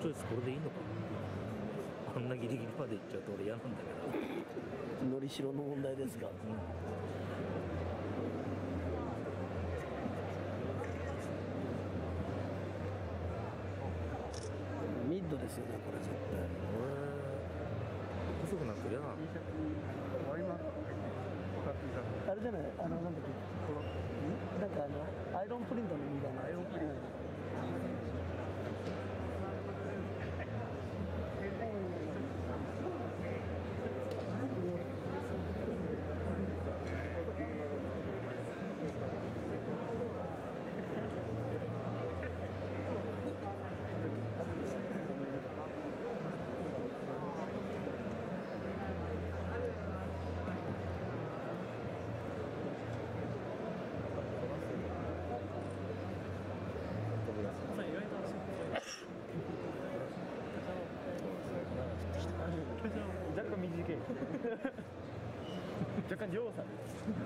トランクスこれでいいのか。あんなギリギリまで行っちゃうと俺嫌なんだけど。のりしろの問題ですか、ミッドですよねこれ絶対。細くなってるやな。あれじゃない？あのなんだっけこのんなんかあのアイロンプリントのみたいなアイロンプリント若干短い若干量差で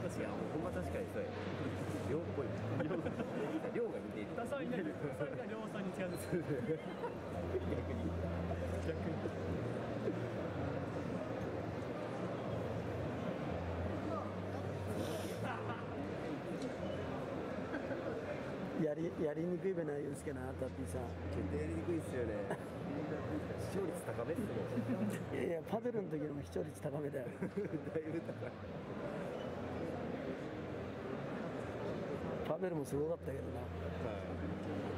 すいやほんま確かにそうや量っぽい量が似ている多少いないそれが量差に近づく逆に逆にやりやりにくいべないですけどなタッピーさ。ん決定やりにくいっすよね。視聴率高めっすねいやいやパデルの時よりも視聴率高めだよ。だいぶ高いベルもすごかったけどな。はい。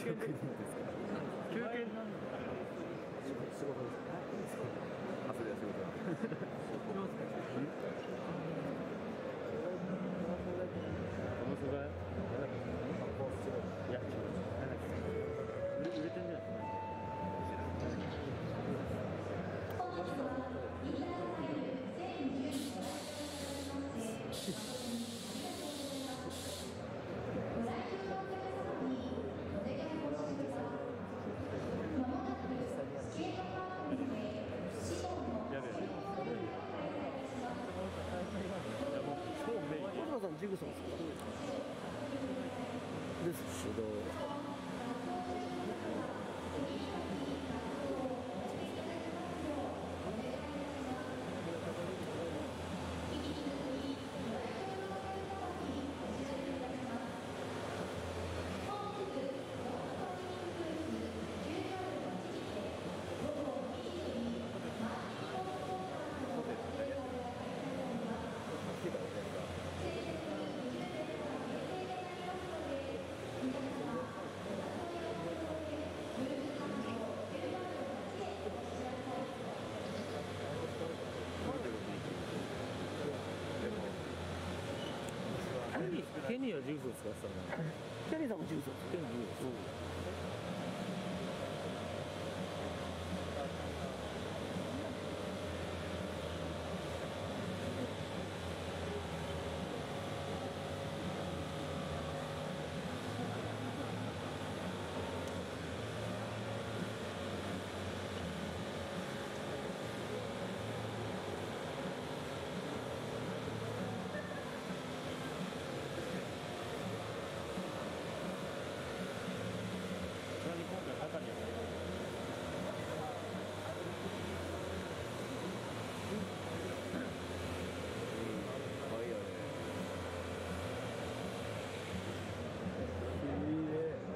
Teşekkür ederim. ジグソーですかです手動そらジュースを使ってたんだキャリーさんもジュースを手にジュースちなみに今回中には何が可愛いよねいいね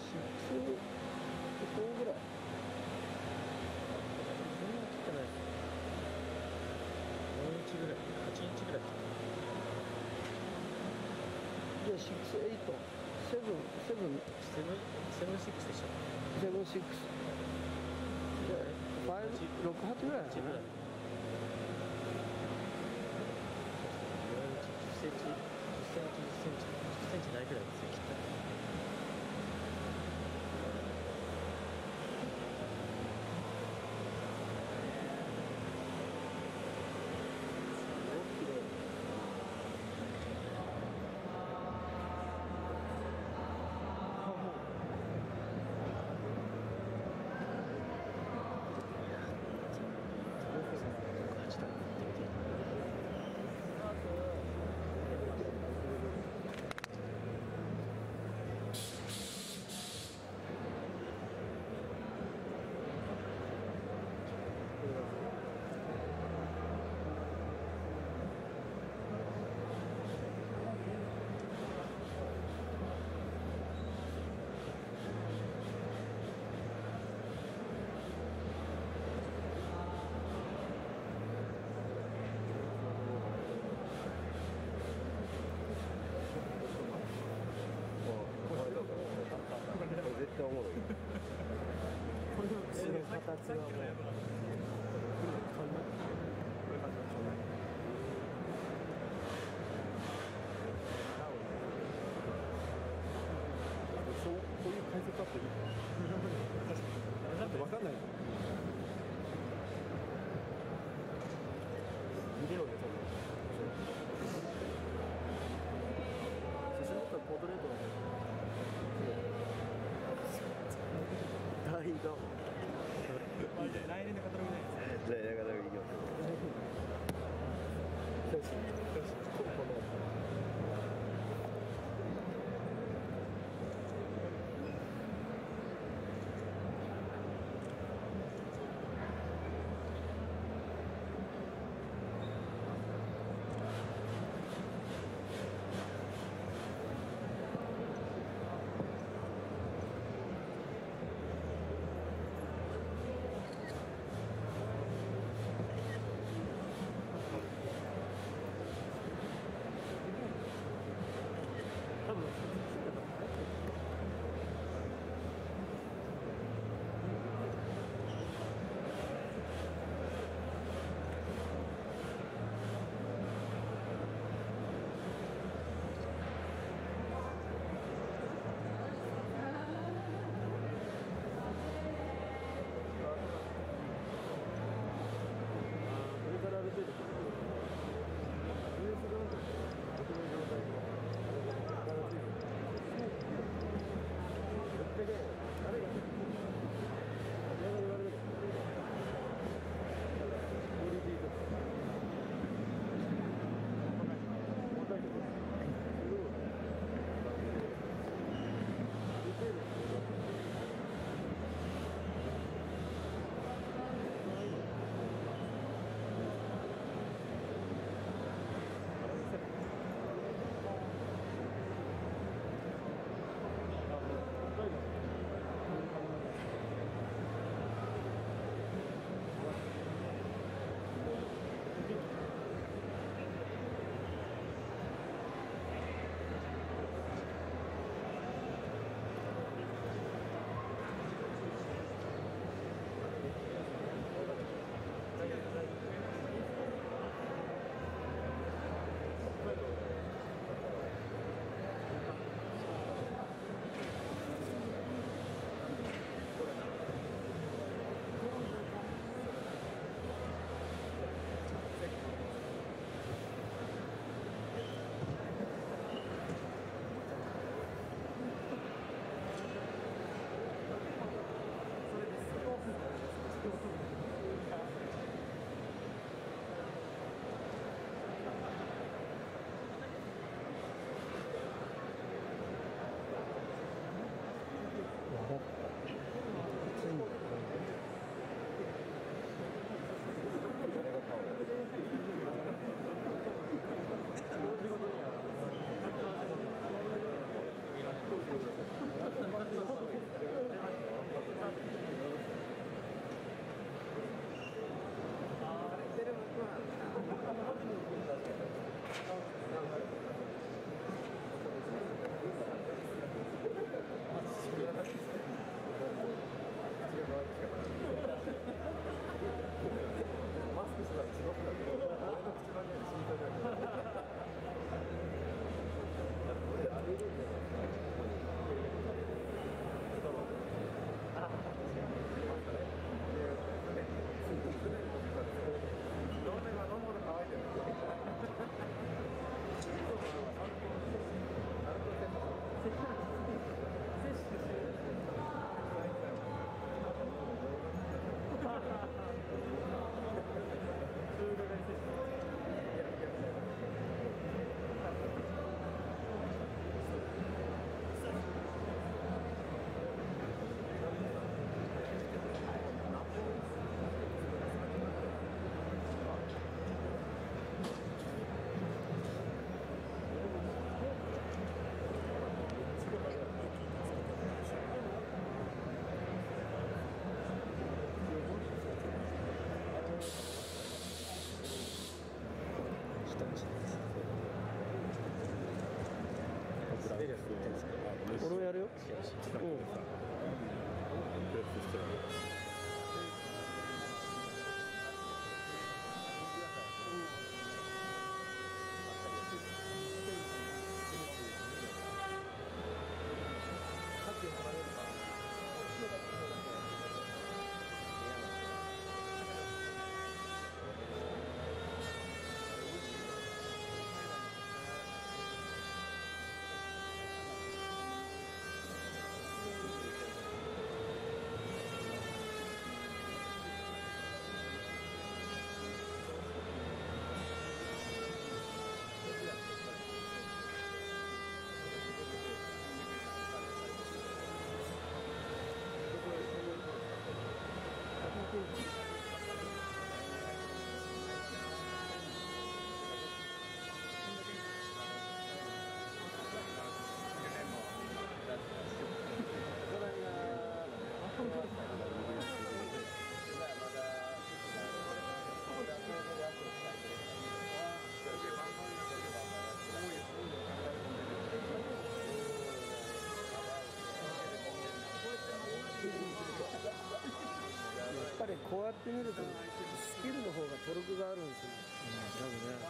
どれだろう6 4ぐらいそんな切ってないです4インチぐらい8インチぐらいじゃあ6 8 7 7セブンセブンセブンセブンシックスでしたセブンシックスでファイブ六八ぐらいだ8ぐらいね4インチ10センチ10センチ10センチ10センチないぐらいですよの形 Ooh. りこうやって見るとスキルの方がトルクがあるんですよ。多分ね。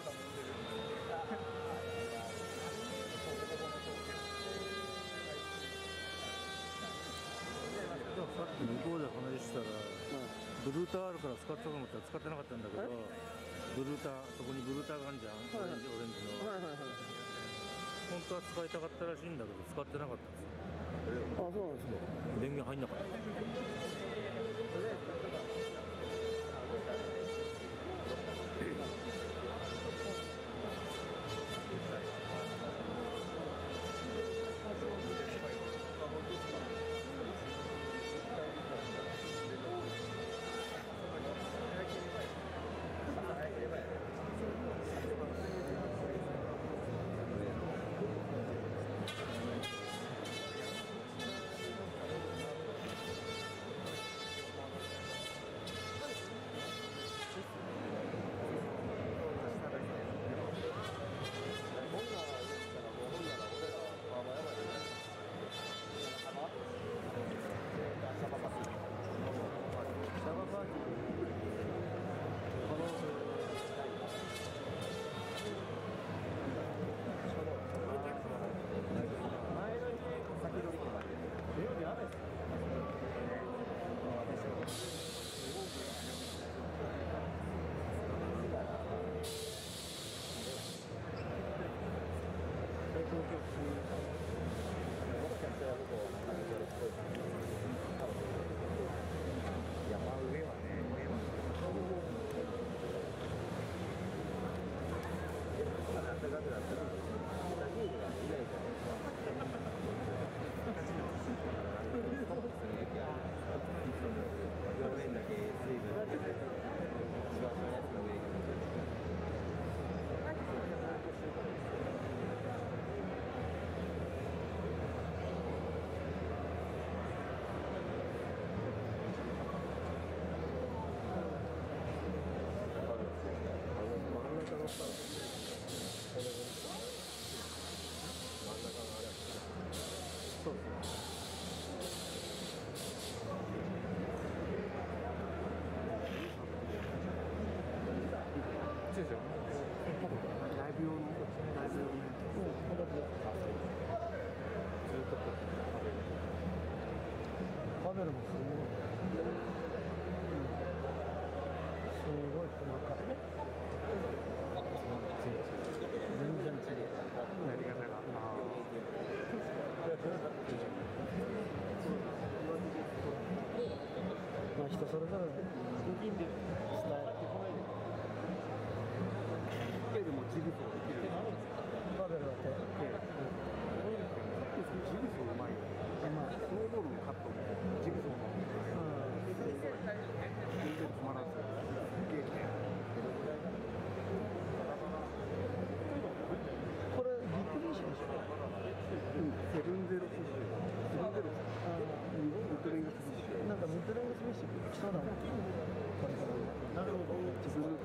さっき向こうで話したらブルーターあるから使ったと思ったら使ってなかったんだけどブルーターそこにブルーターがあるじゃん、はい。オレンジオレンジの、はいはいはい。本当は使いたかったらしいんだけど使ってなかったんですよ。あそうなんですね電源入んなかった Thank you. まあ人それぞれスタイル。ーでもジグソーできるパネルだってジグソーうまいよまあスノーボールのカットもジグソーの全然つまらずすっげえこれ big fish でしょうん seven zero fishセブンゼロウッドレングスフィッシュなんかミッドレングスフィッシュ来そうだもんこれからなるほど自分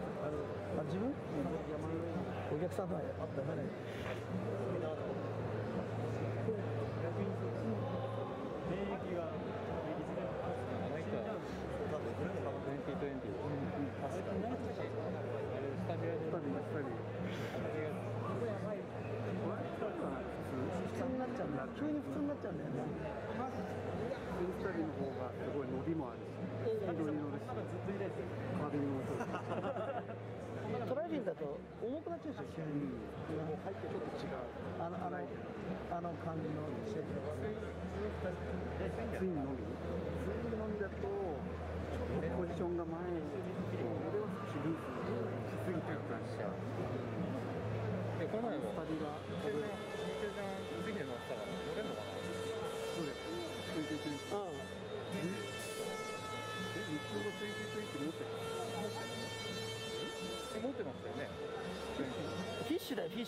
あ自分、お客さんのあったねスタディスタディ普通になっちゃうんだ急に普通になっちゃうんだよねインスタディの方がすごい伸びもあるしスピードに乗るしカービングもそうだと重くなっちゃうでしょ急にもう入ってちょっと違うあのあ。のあの感じのシェイプツインのみツインのみだとちょっとポジションが前に俺は少しルースしすぎてる感じしちゃうでこの前もスタディが日中じゃん次で乗ったから乗れんのかなそうですツイんフィッ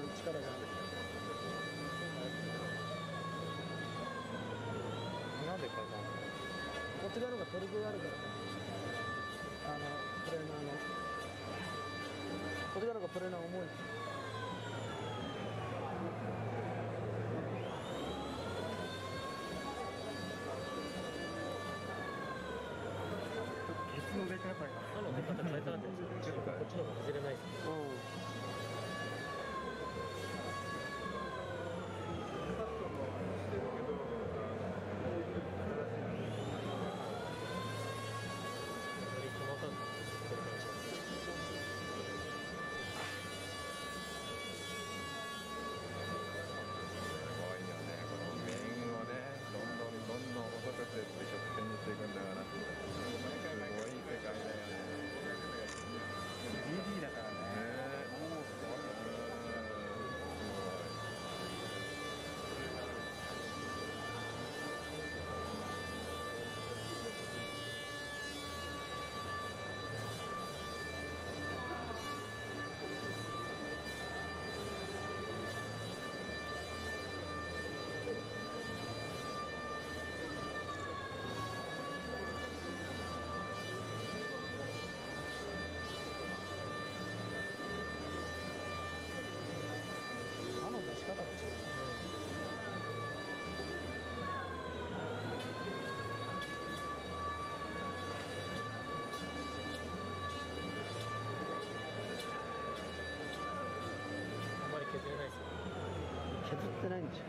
力がなん。で変えたのこちらのがトリグあるからあのプレーナーのこちらのがプレーナー重いいつの出方が削ってないんでしょ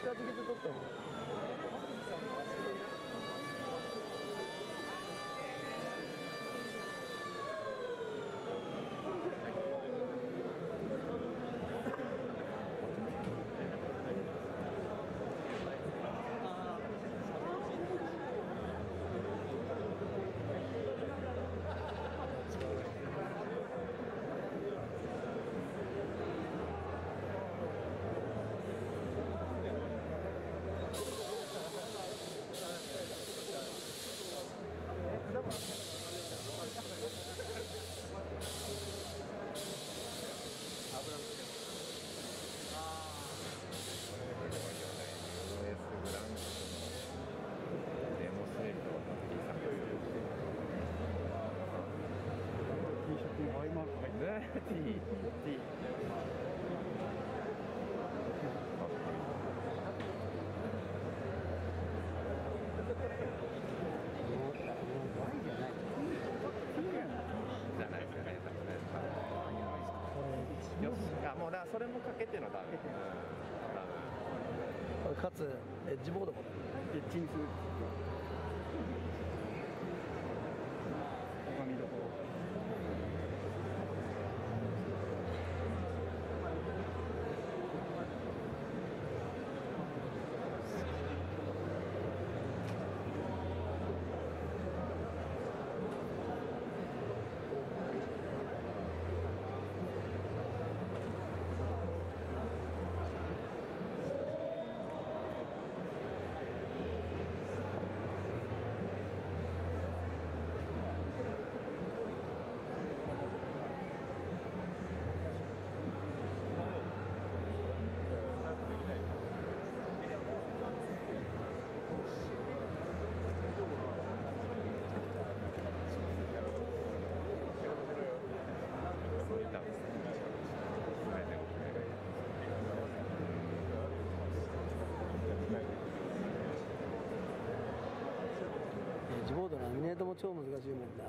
近づけて撮ったもんもうだそれもかけてのダメ、かつエッジボードもエッジにするも超難しいもんだ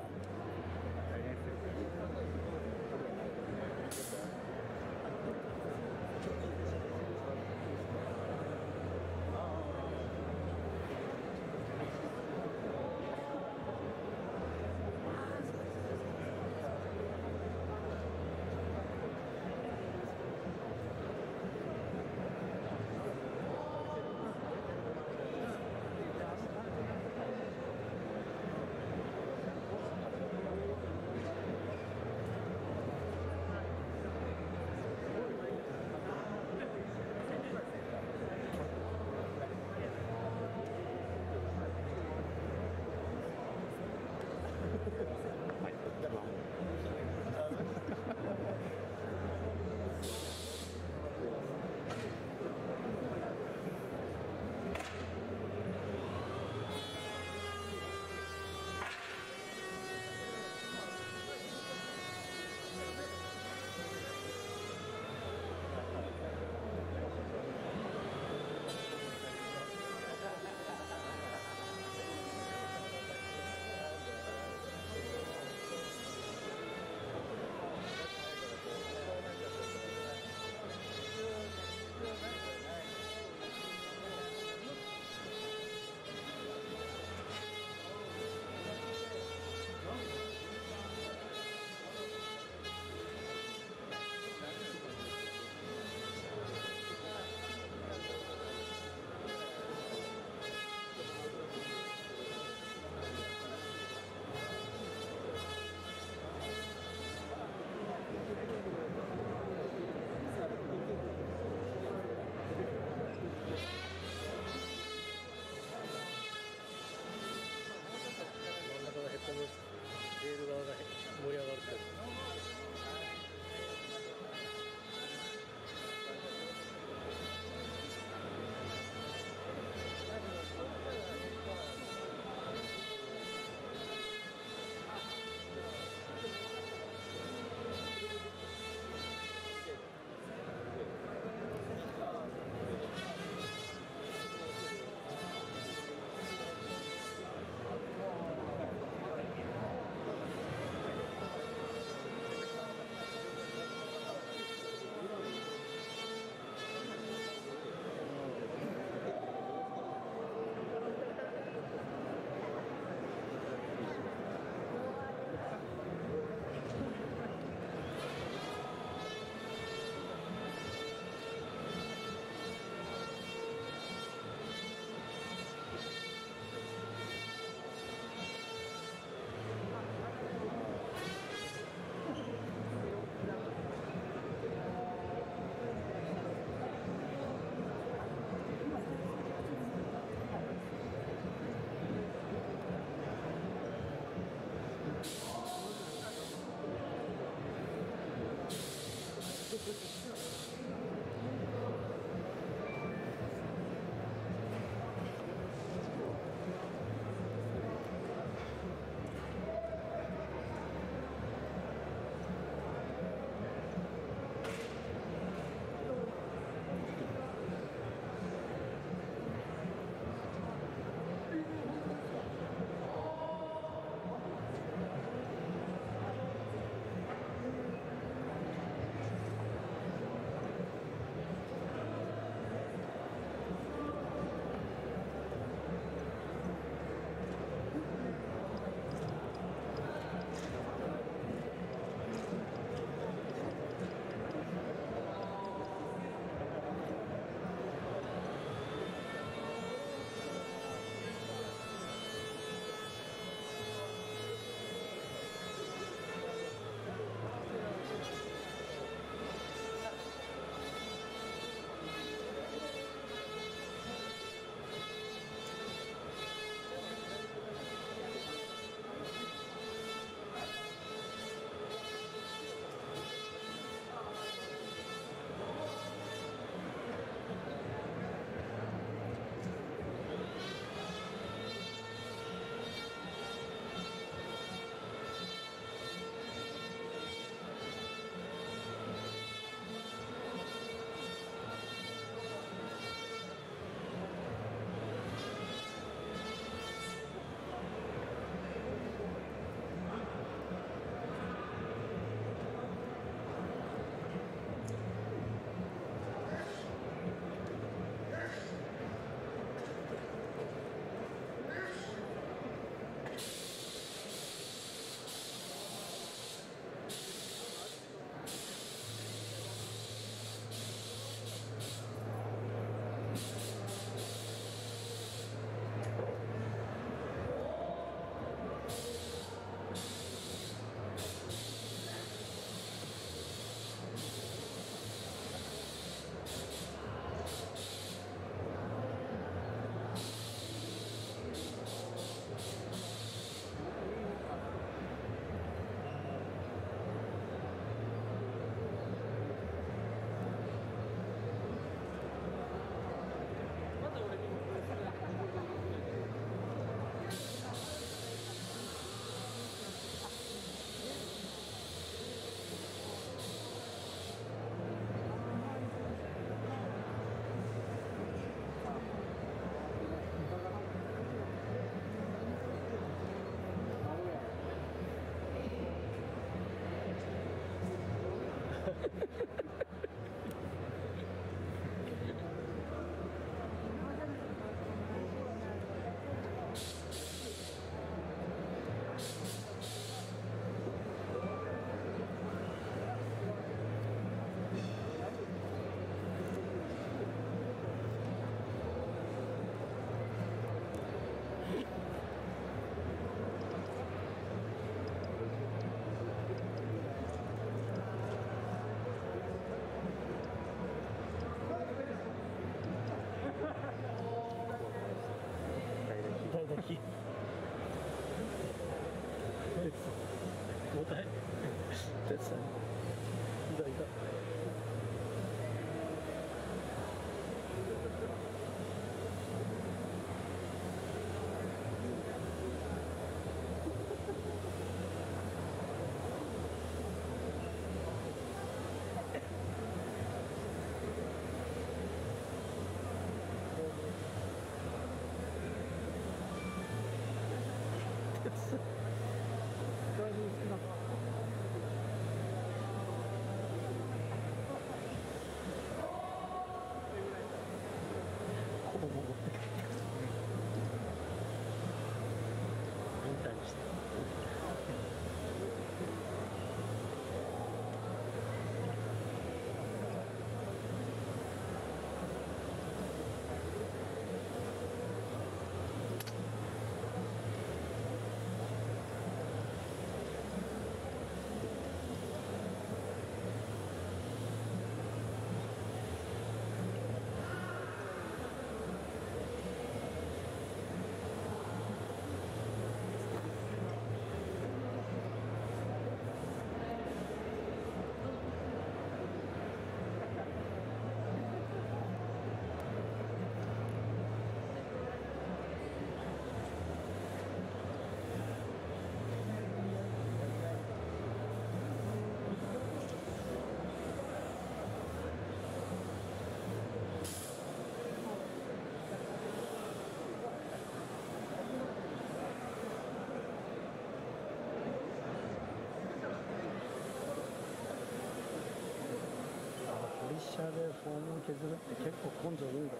ポリッシャーでフォームを削るって結構根性いいんだよ。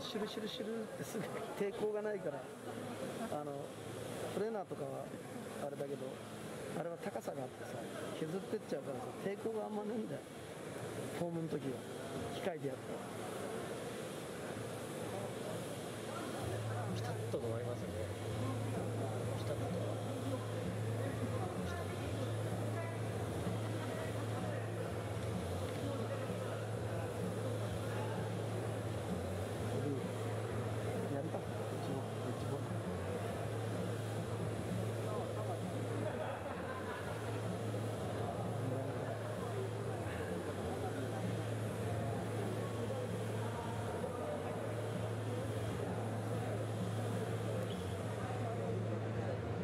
シュルシュルシュルってすぐ抵抗がないからあのトレーナーとかはあれだけどあれは高さがあってさ削ってっちゃうからさ抵抗があんまねえんだよ。フォームの時は。機械でやったら。ピタッと止まりますよね。ピタッとやるかうちもうちも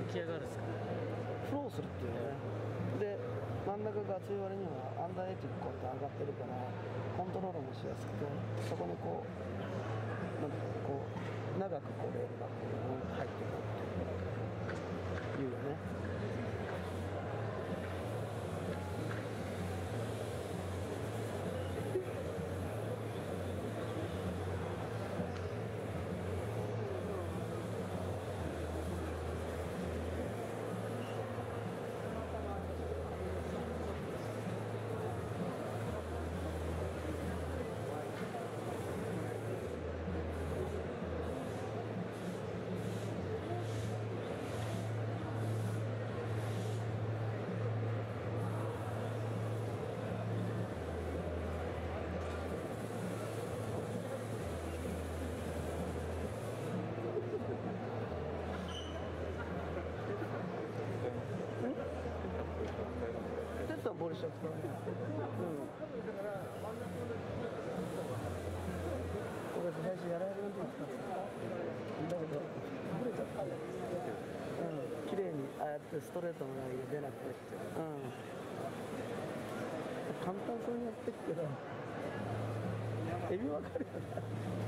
浮き上がるんですかフローするっていうね。で真ん中が厚い割にはアンダーエッジがこうやって上がってるからコントロールもしやすくてそこにこうなんていうかこう長くこう入ってくるっていうよねテツさん。ポリッシャー使うねうん。これ最初やられるん。で使ってただけどブレちゃったうん。綺麗にああやってストレートのラインが出なくてうん。簡単そうにやってるけどエビわかるよね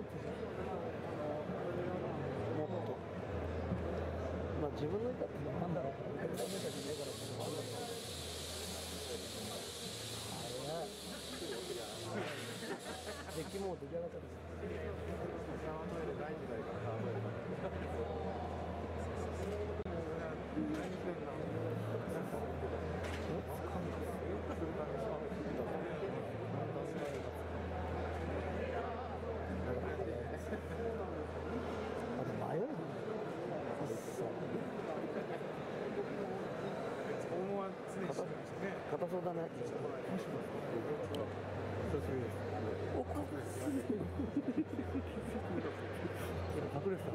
もっと。まあ自分の板ってなんだろうめちゃめちゃしねえからっていうのもあるんだけど早いデッキもう出来上がったんですあと迷うね硬そうだねおこ隠れてた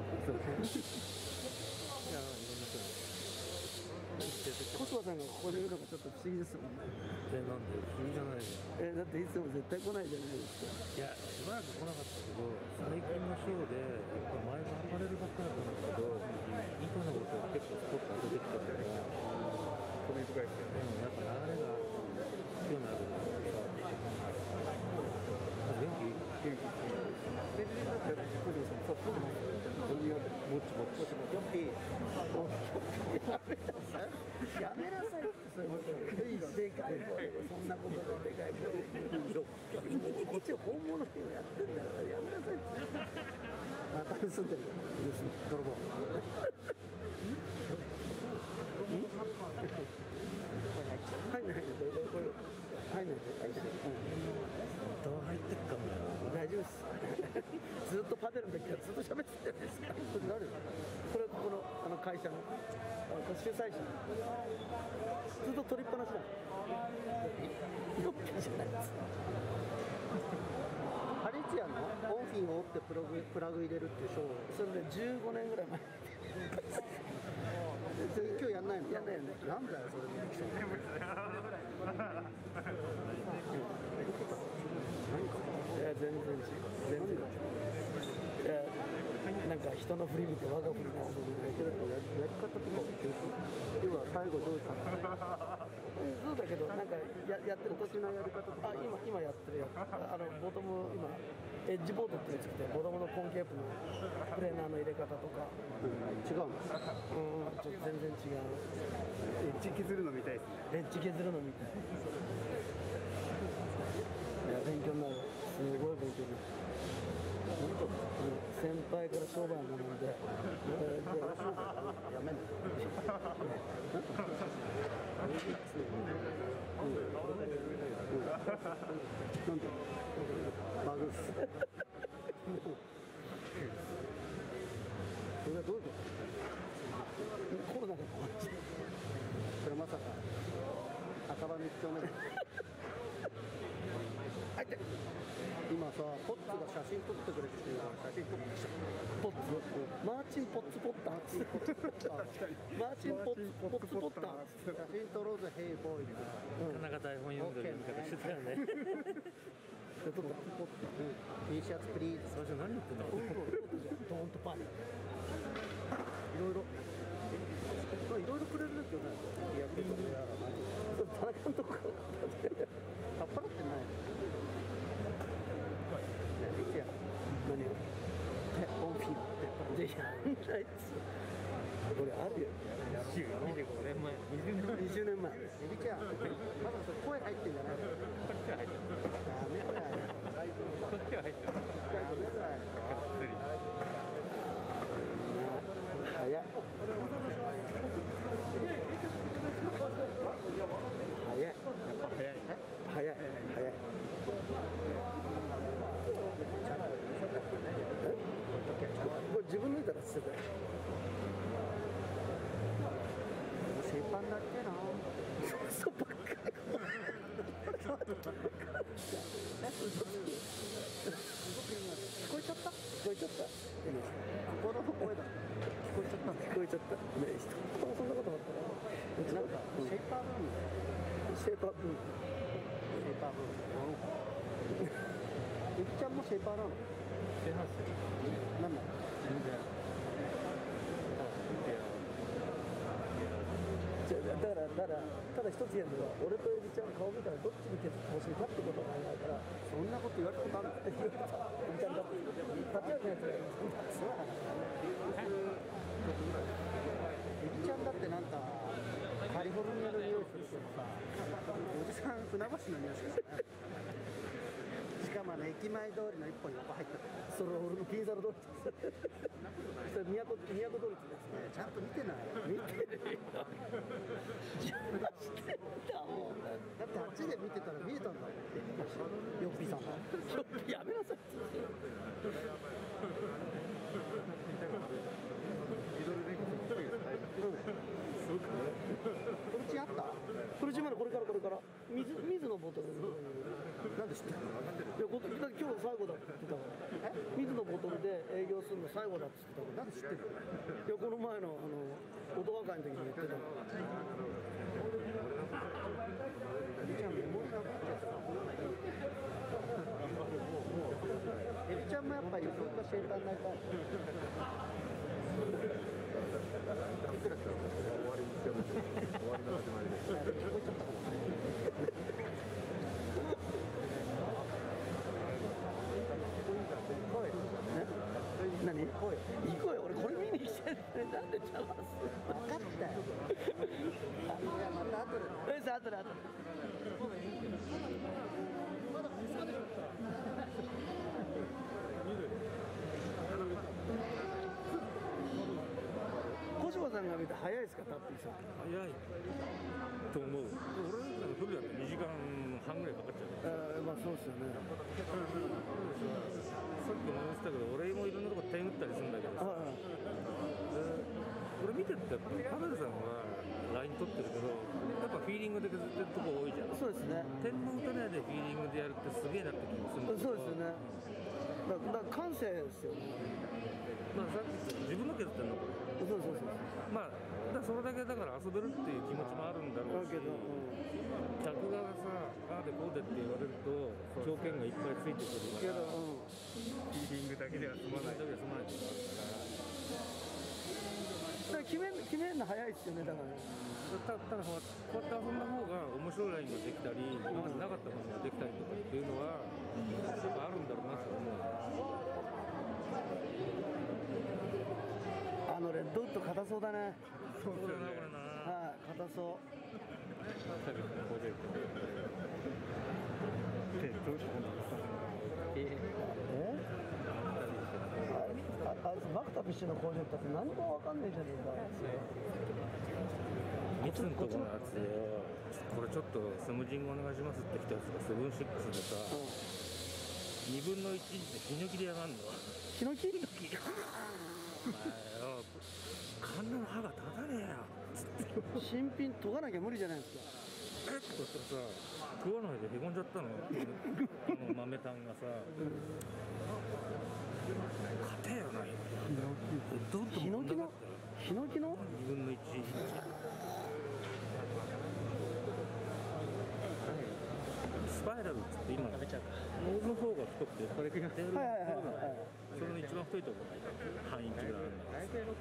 小芝さんがここにいるのがちょっと不思議ですもんねえなんで不思議じゃないよえだっていつも絶対来ないじゃないですか。いやしばらく来なかったけど最近のショーでやっぱ前がアパレルばっかりだったんだけど板のことを結構スポット当ててきたから興味深いですよねうんやっぱ流れが強くなるからさ元気元気そうそうもちもちよっぴやめなさいってそういうこといいでかい声でそんなことででかい声でこっちは本物のやってんだからやめなさいってまた盗んでるよ泥棒入んないでこれ入んないで入んないでどう入ってっかもよ大丈夫ですずっとパネルの時からずっと喋ってたじゃないですかこれ誰これここのあの会社のあこれ主催者ずっと取りっぱなしだよっじゃないですハリチアのオンフィンを折ってプラグプラグ入れるっていうショーそれで15年ぐらい前今日やんないのやんないよねなんだよそれ見てきたいや全然違う全然違うなんか人の振り見て我が振り直すのがいけどややり方とか教えて今最後どうしたのそうだけどなんかややってる途中のやり方とかあ今今やってるやつ。あのボトム今エッジボードっていうの作ってボトムのコンケープのプレーナーの入れ方とかうん違うのうんちょっと全然違う。エッジ削るの見たいですね。レッジ削るのみたいいや勉強になる。すごい勉強になる。先輩から商売を学んで、やめん。のなん。でバグっすそれはどういうことコロナで困っちゃうそれまさか赤羽一丁目で今さポッツが写真撮ってくれって言うから写真撮ってきたポッツマーチンポッツポッターマーチンポッツポッツポッター写真撮ろうぜヘイボーイなかなか台本読んでる言い方してたよねで撮った T シャツプリーズ最初何言ってんだろうドーンとパーいろいろまあいろいろくれるんだけどね日焼けとかやらない田中のとこからかっぱらってないねいつや何を？えオンフィーって。いややんないっつこれあるよ。25年前。20年前。エビちゃんまだそれ声入ってんじゃないこっちは入ってるダメだよこっちは入ってるダメだよ早い聞こえちゃった聞こえちゃった心の声だ聞こえちゃった聞こえちゃったね一言もそんなことなかったななんかシェイパーブームシェイパーブームシェイパーブームゆきちゃんもシェイパーなのしてますよなんなの全然じゃだからただ一つ言えるのは俺とエビちゃんの顔見たらどっちに血欲しいかってことを考えたらそんなこと言われたことあるって言われたエビちゃんだって立ち上げのやつがそうなのエビちゃんだってなんかカリフォルニアの匂いするけどさおじさん船橋の匂いしかしないしかもあの駅前通りの一本横入ってた それ俺の銀座の通りそれ都都通りってやつねちゃんと見てない見てるよ邪魔してたもんだってあっちで見てた？ら見えたんだもんヨッピーさんがヨッピーやめなさいフルチンあったフルチンまだこれからこれから。水水のボトル。なんで知ってるの？いや今日最後だって言ってたからえ水のボトルで営業するの最後だって言ってたからなんで知ってるの？いやこの前のあの音若会の時に言ってたのエビちゃんメモリなくなっちゃったエビちゃんもやっぱりそんなシェイターになりたい何 行こうよ俺これ見に来てるなん。で邪魔する分かったよいやまた後でよし後で後で小島さん。が見て早いですかタッピーさん。早いと思う俺なん。かフルだと2時間半ぐらいかかっちゃうあーまあそうですよねさっきも言ってたけど俺もいろん。なとこ点打ったりするん。だけどさ見てっぱり田辺さんはライン取ってるけどやっぱフィーリングで削ってるとこ多いじゃん。あそうですね。点の打たないでフィーリングでやるってすげえなって気もするそうですよね。だだから感性ですよね。まあさっき自分の削ってんのこれそうそうそう。まあだそれだけだから遊べるっていう気持ちもあるんだろうしだけど、うん客側がさああでこうでって言われると条件がいっぱいついてくるからうん、ヒーリングだけでは済まない。その時は済まないっていうのがあるから。だから決め決めるの早いですよねだから。ねたただこうやって遊んだ方が面白いラインができたり今までなかったものができたりとかっていうのはやっぱあるんだろうなと思う。あのレッドウッド硬そうだね。そうだなこれなはい硬そう。えあああいつマクタフィッシュの工場行ったって何もわかんねえじゃねえか密のとこのやつこれちょっとスムージングお願いしますって来たやつがセブンシックスでさ2分の1ってヒノキでやがんのヒノキお前よカンナの歯が立たねえよ新品研がなきゃ無理じゃないですかえっとしたらさ食わないでへこんじゃったのあの豆炭がさ硬えよなどんどんヒノキの？ヒノキの？2分の1スパイラルっつって今食べちゃう俺の方が太くてこれが。テールはいはいはいはいそれの一番太いところ半インチぐらいあるんだけど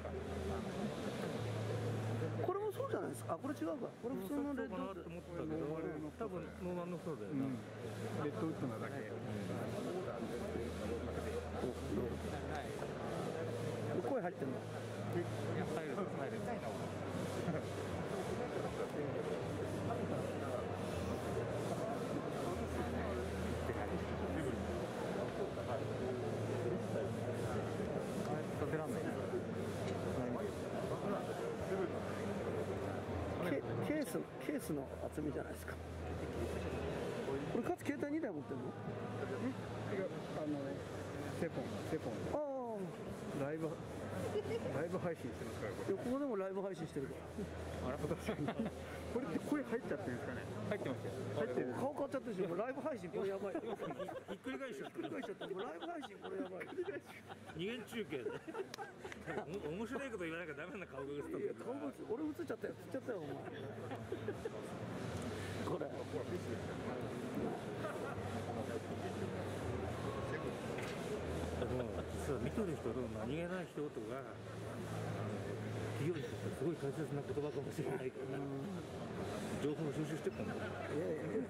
これもそうじゃないですか？あこれ違うか。これ普通のレッドウッドと思ったけど多分ノーマンの太だよな、レッドウッドな。だけ声入ってんの？入る入るさせらんない。ケケースケースの厚みじゃないですか。これかつ携帯2台持ってるの？あのねセポンセポン。ああライブライブ配信してますからこいやここでもライブ配信してるかられあら。確かにこれって声入っちゃってるんですかね。入ってますよ。入ってる。顔変わっちゃってるしもうライブ配信これやばい。ひ っひっくり返しちゃってくり返しちゃってもうライブ配信これやばい。二元中継で。お面白いこと言わなきゃダメな顔が映った。いや顔が俺映っちゃったよ。映っちゃったよお前。これ。でも実は見てる人の何気ない人とかあの企業にとってすごい大切な言葉かもしれないから。情報を収集してくんだよいやいや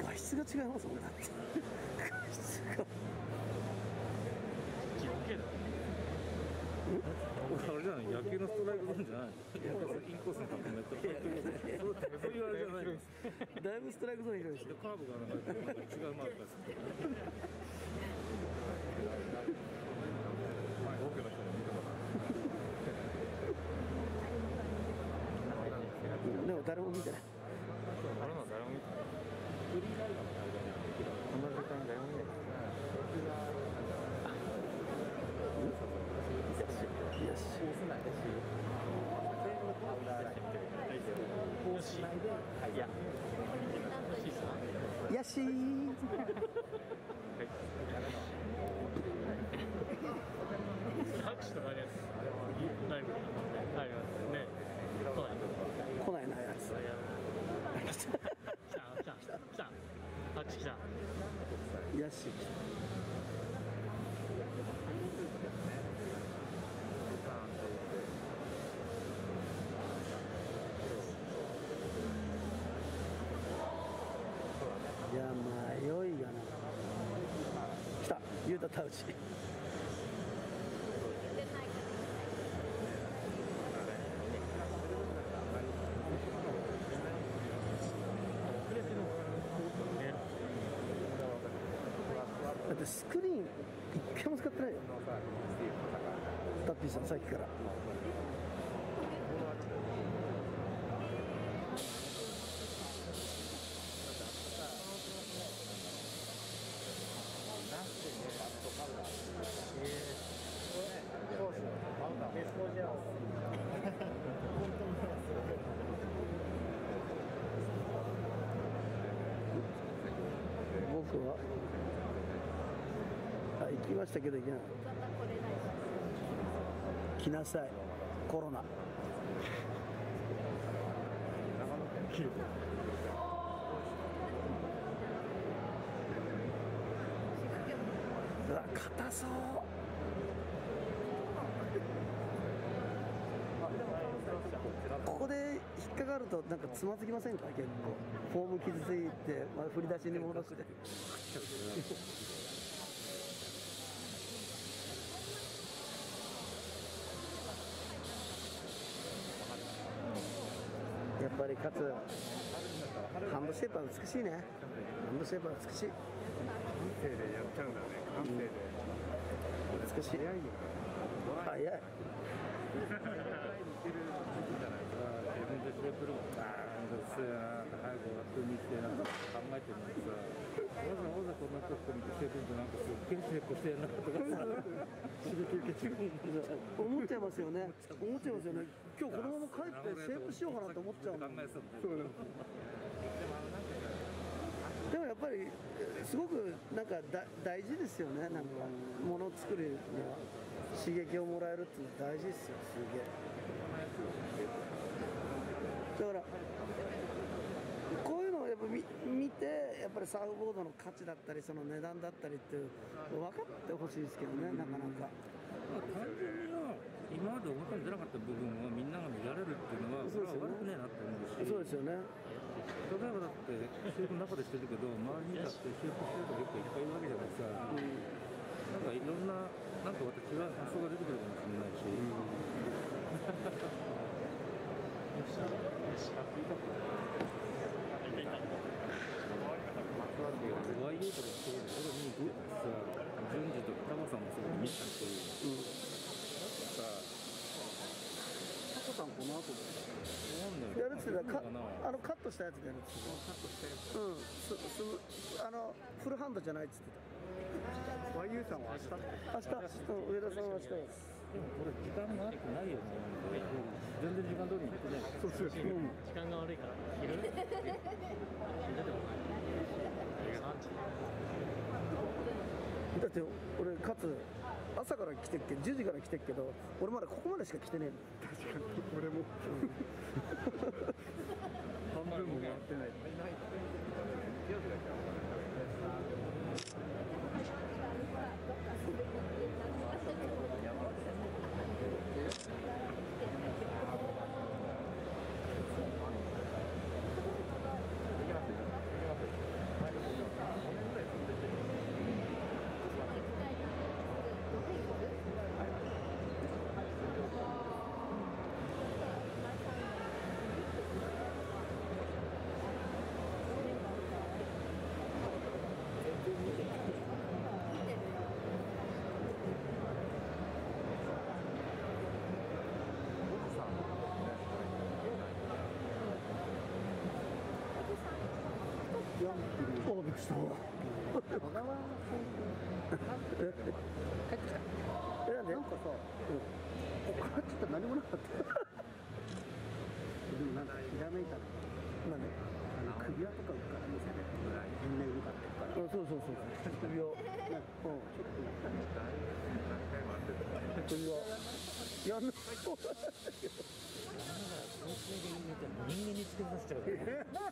画質が違いますもんだって画質があれじゃない野球のストライクゾーンじゃないインコースの格好もやったそういうあれじゃないだいぶストライクゾーン広いですカーブがなんかなんか違うマークがつく多くの人に見てもらうでも誰も見てないあれの誰も見てないこの時間誰も見てないよしよしー拍手とかありますライブありますね来ないなやつ来た来た来たあっち来たよしいや迷いがな来たゆうた田内だってスクリーン一回も使ってないよ。タッピーさんさっきから僕はあ行きましたけど行けない来なさい。コロナ。うわ硬そう。ここで引っかかるとなんかつまずきませんか？結構。フォーム傷ついて、まあ、振り出しに戻してやっぱりかつハンドシェイパー美しいね。ハンドシェイパー美しい。感性でやっちゃうん。だね感性で美しい。早い。よ早い自分で調べるもんな早く終わってみてなんか考えてるのにさわざわざこんなとこ見てしてくるとなんかすっげえ成功してんなとかさ思っちゃいますよね。思っちゃいますよね。今日このまま帰ってセーブしようかなと思っちゃうもん。でもやっぱりすごくなんかだ大事ですよね。なんかもの作るには。刺激をもらえるっていうのは大事ですよ。すげえ。だからこういうのをやっぱ見見てやっぱりサーフボードの価値だったりその値段だったりっていう分かってほしいですけどねなかなか。まあ単純には今まで表に出なかった部分をみんなが見られるっていうのはそれは悪くねえなって思うし。そうですよね。例えばだって収録の中でしてるけど周りにだって収録してる人結構いっぱいいるわけじゃないですか、なんかいろんななんかまた違う発想が出てくるかもしれないし、ワイエーとかすごい俺見に行ってさ順次とかタマさんもすごい見たし、さタコさんこの後なんだよやるって言ってたあのカットしたやつでやるって言ってたカットしたうんすすあのフルハンドじゃないっつってた YU さんは明日明日、うん上田さんは明日です。でもこれ時間があってないよね全然時間通りに行ってないそうそうう、ん時間が悪いから昼出てもないだって俺かつ朝から来てっけ10時から来てっけど俺まだここまでしか来てねえ。の確かに。俺も。半分も回ってない。いやおびっくりしたわええなんで？なんかさ、うん、こっからちょっと何もなかった。でもなんかひらめいた。のなんで？あの首輪とか売るから店で。みんな犬飼ってるから。あそうそうそうそう。首をなんちょっと首をやんな。人間につけさせちゃうから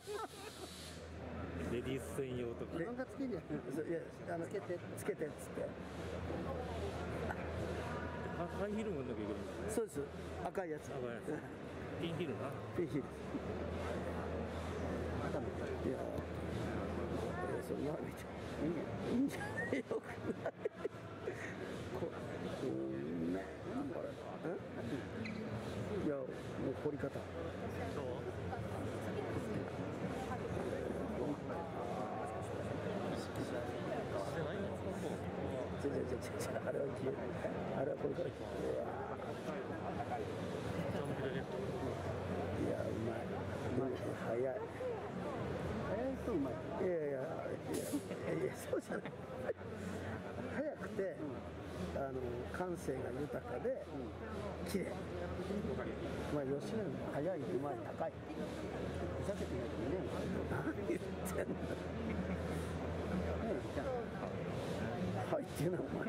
レディース専用とか。自分がつけやあのつけてつけてっつって。ハハイヒールもなきゃいけないんだねそうです。赤いやつ。赤いやつ。ピンヒールな。ぜひいやそうやめていいんじゃないよくないこうん。ねこれんいやもう掘り方。してないんですかもう違う違う違う違うあれは消えあれはこれから消えうわいやうまいうん早い早いとうまいいやいやいやいやそうじゃない早くて、あの感性が豊かで、綺麗まあ吉野も早いうまい高いふざけてないとね何言ってんのねじゃあ入ってんのお前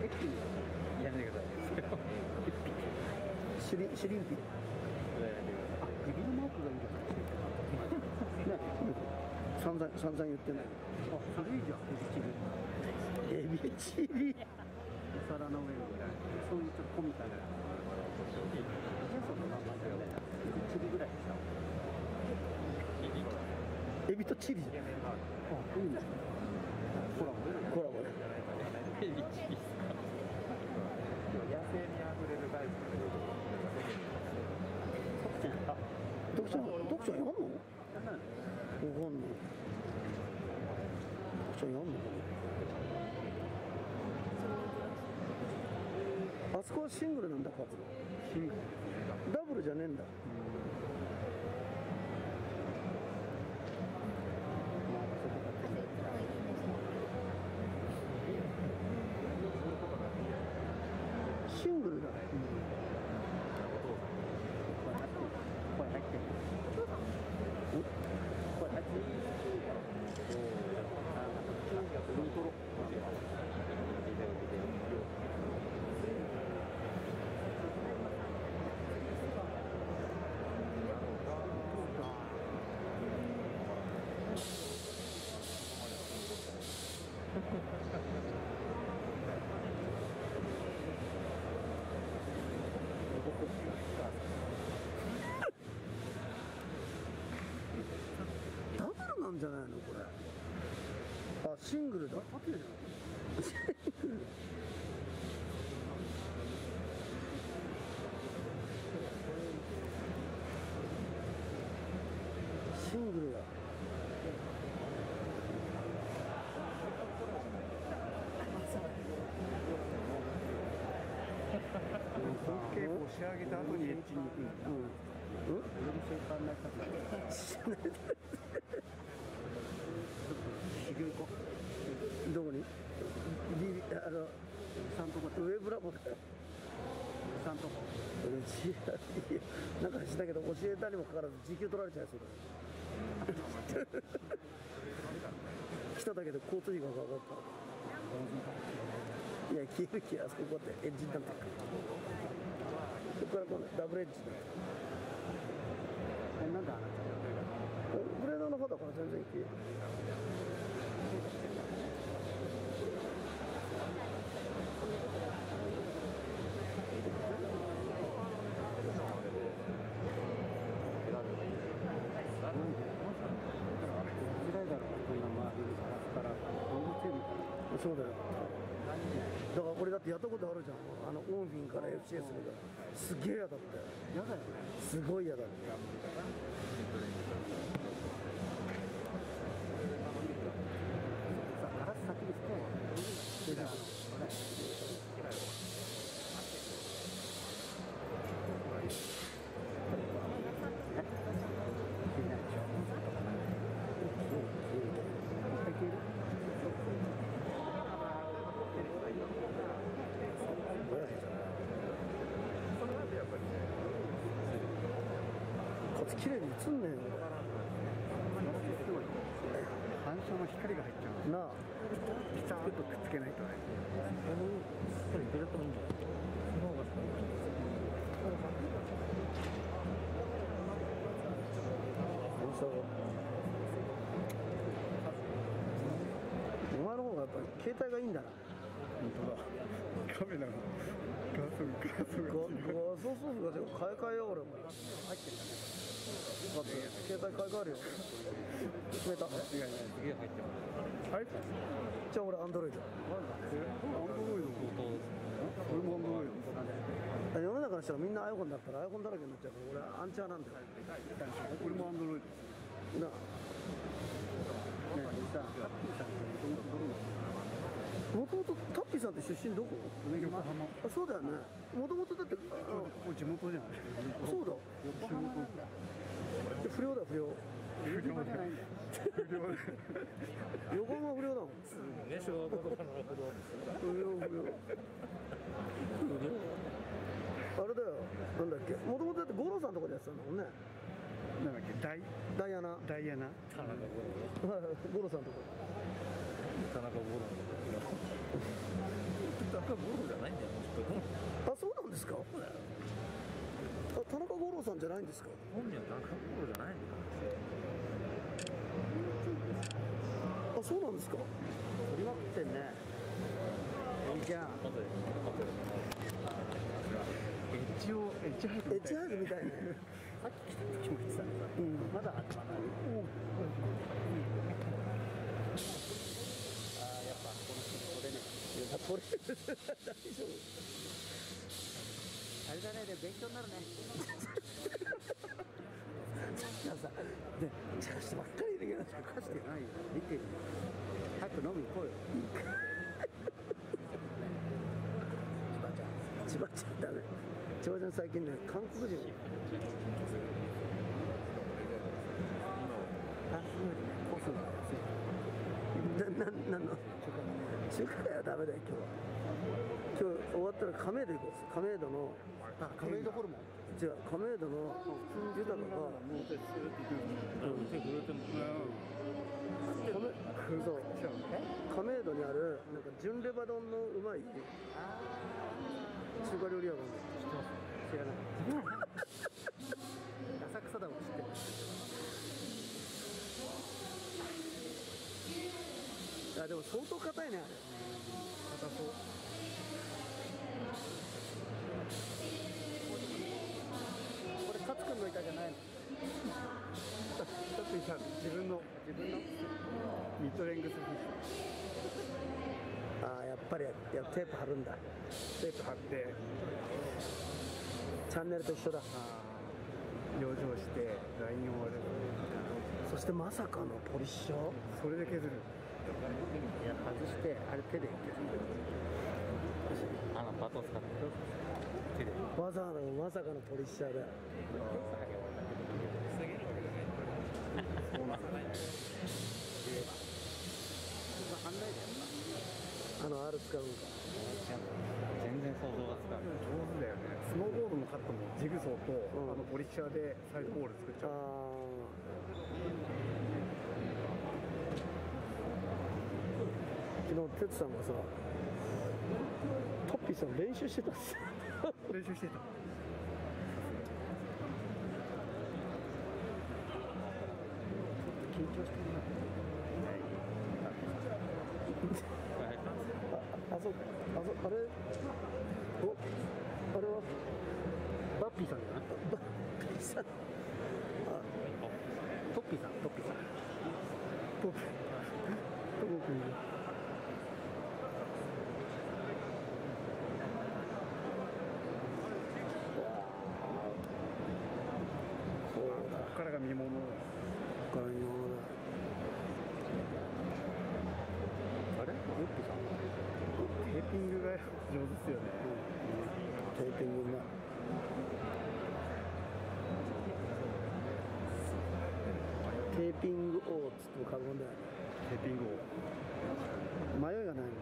駅にやめてくださいシュリシュリンピあ首のマークがいいんじゃない散々散々言ってんのあそれいいじゃんエビチリエビチリお皿の上にそういうちょっとコミカルなじゃあそのままだよねエビチリ。ぐらいでさエビとチリじゃんあいいねほらコラボで野生にあふれるタイプの徳ちゃん徳ちゃんやんのわかんない徳ちゃんやんのあそこはシングルなんだかシングルダブルじゃねえんだシングルだ声入ってる声入ってるルートロダブルなんじゃないのこれ。あシングルだ。シングルだ。稽古を仕上げた後にエッチに行くんだ。うん。うん より正解な方だ修行行こうどこにビビあのさんとこうブラボーだよちゃんと俺じいなんかしたけど教えたにもかかわらず時給取られちゃいそうだ来ただけで交通費がかかるからいや消える気あそここうやってエッジになってそこからこうダブルエッジになってえなんであなたグレードの方だ。から全然消える辛いだろこんな周りにガラスから動物園みたいなそうだよだから俺だってやったことあるじゃんあのオンフィンから FCS みたいなすげえ嫌だったよ。すごい嫌だったさガラス先に拭けよこっち綺麗に映んねえよ反射の光が入っちゃうなあピタッとくっつけないとねこれベルトもいいんじゃないその方がお前の方がやっぱり携帯がいいんだな本当だカメラの画素画素がごごそうそうそう。でも買い替えよう。俺も入ってんだねだって携帯買い替えるよ決めた違いないすげえ入ってますはいじゃあ俺アンドロイドアンドロイド俺もアンドロイド世の中の人がみんな iPhone だったら iPhone だらけになっちゃう。から俺アンチャーなんだよ俺もアンドロイドなあねさハッピーさんってどこどこもともとタッピーさんって出身どこ？横浜。あそうだよね。もともとだってあここ地元じゃない。そうだ。横浜。で不良だ不良不良。じゃないんだよ不良。横浜不良だもん。ね小学校か不良不良あれだよ。なんだっけ？もともとだって五郎さんとかでやってたんだもんね。なんだっけ？ダイダイアナ。ダイアナ。五郎さんとか田中五郎田中五郎じゃないんだよあそうなんですか？あ田中五郎さんじゃないんですか？本人は田中五郎じゃないんだよ。あそうなんですか？取りまくってんね。いいじゃんエッジをエッジ入るエッジハイズみたいねさっき来た時も言ってたけどうん。まだ始まらないああやっぱこの人取れねいやこれ。大丈夫。あれだねで勉強になるね。じゃあさね茶化してばっかりいるけどかして。ないよ見て。る早く飲みに行こうよ。千葉ちゃんだね千葉ちゃん最近ね韓国人。あすごいねコスが安いなななんの中華街はダメだよ今日は。今日終わったら亀戸行こう。亀戸のあ亀戸ホルモン。違う亀戸の豊かがもう手するって言う手震えてる亀そう。亀戸にあるなんか純レバ丼のうまい中華料理屋があるんだよ知らない。浅草だもん知ってるあでも相当硬いねあれ。硬そう。これ勝君のイカじゃないの。だってさ自分の自分のミッドレングスフィッシああやっぱりややテープ貼るんだ。ュテープ貼って。チャンネルと一緒だ。養生してラインを割る。そしてまさかのポリッシャー？それで削るいや外してあれ手で削る。あのバトン使って。手で。わざわざまさかのポリッシャーだよまあ、案内だよあの R 使うんか全然然想像がつか。ない上手だよね。スノーボードのカットもジグソーと、うん。あのポリッシャーでサイドボール作っちゃう。あ昨日哲さんがさトッピーさん練習してたんですよ。練習してた。緊張してるな。ああそあそあれ？お？あれは？バッピーさんじゃない？バッピーさん。あトッピーさんトッピーさん。トッピー。トッピーそうだここからが見ものだこれのあれウッピーさんテーピングが上手ですよね、テーピングがテーピング王っつっても過言ではテーピングをない迷いがないの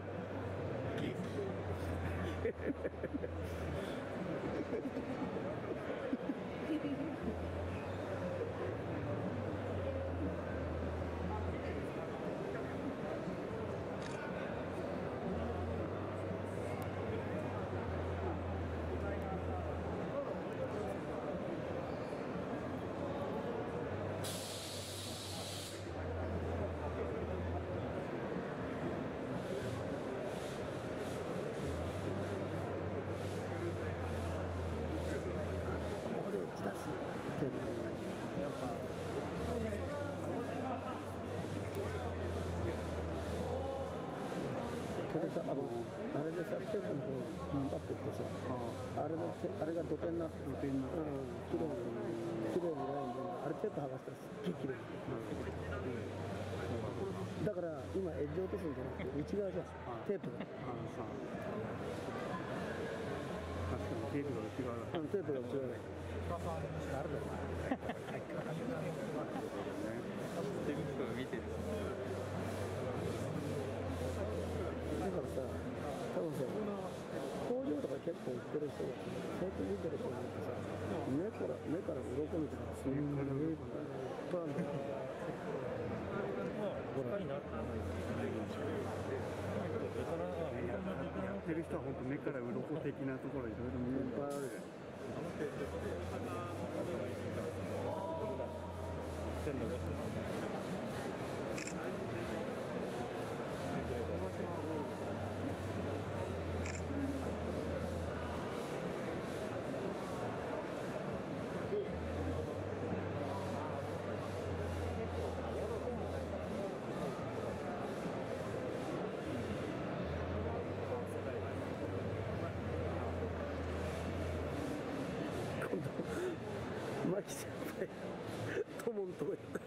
ここで打ち出すテーピングやっぱこれさあのあれでさテープの方引っ張ってってさあれのあれが土手になって土手になってうん綺麗に綺麗にラインであれテープ剥がしたらすっげえ綺麗にだから今エッジ落とすんじゃなくて内側じゃんテープが確かにテープが内側だうんテープが内側だってる人が見てるだからさ、多分さ、工場とか結構売ってる人が、最近見てる人なんてさ、目から、目から鱗みたいなのがすんなって思うんですよベトナムはベトナムやってる人は本当目から鱗的なところいろいろ見るいっぱいあるよ。今とこ行った。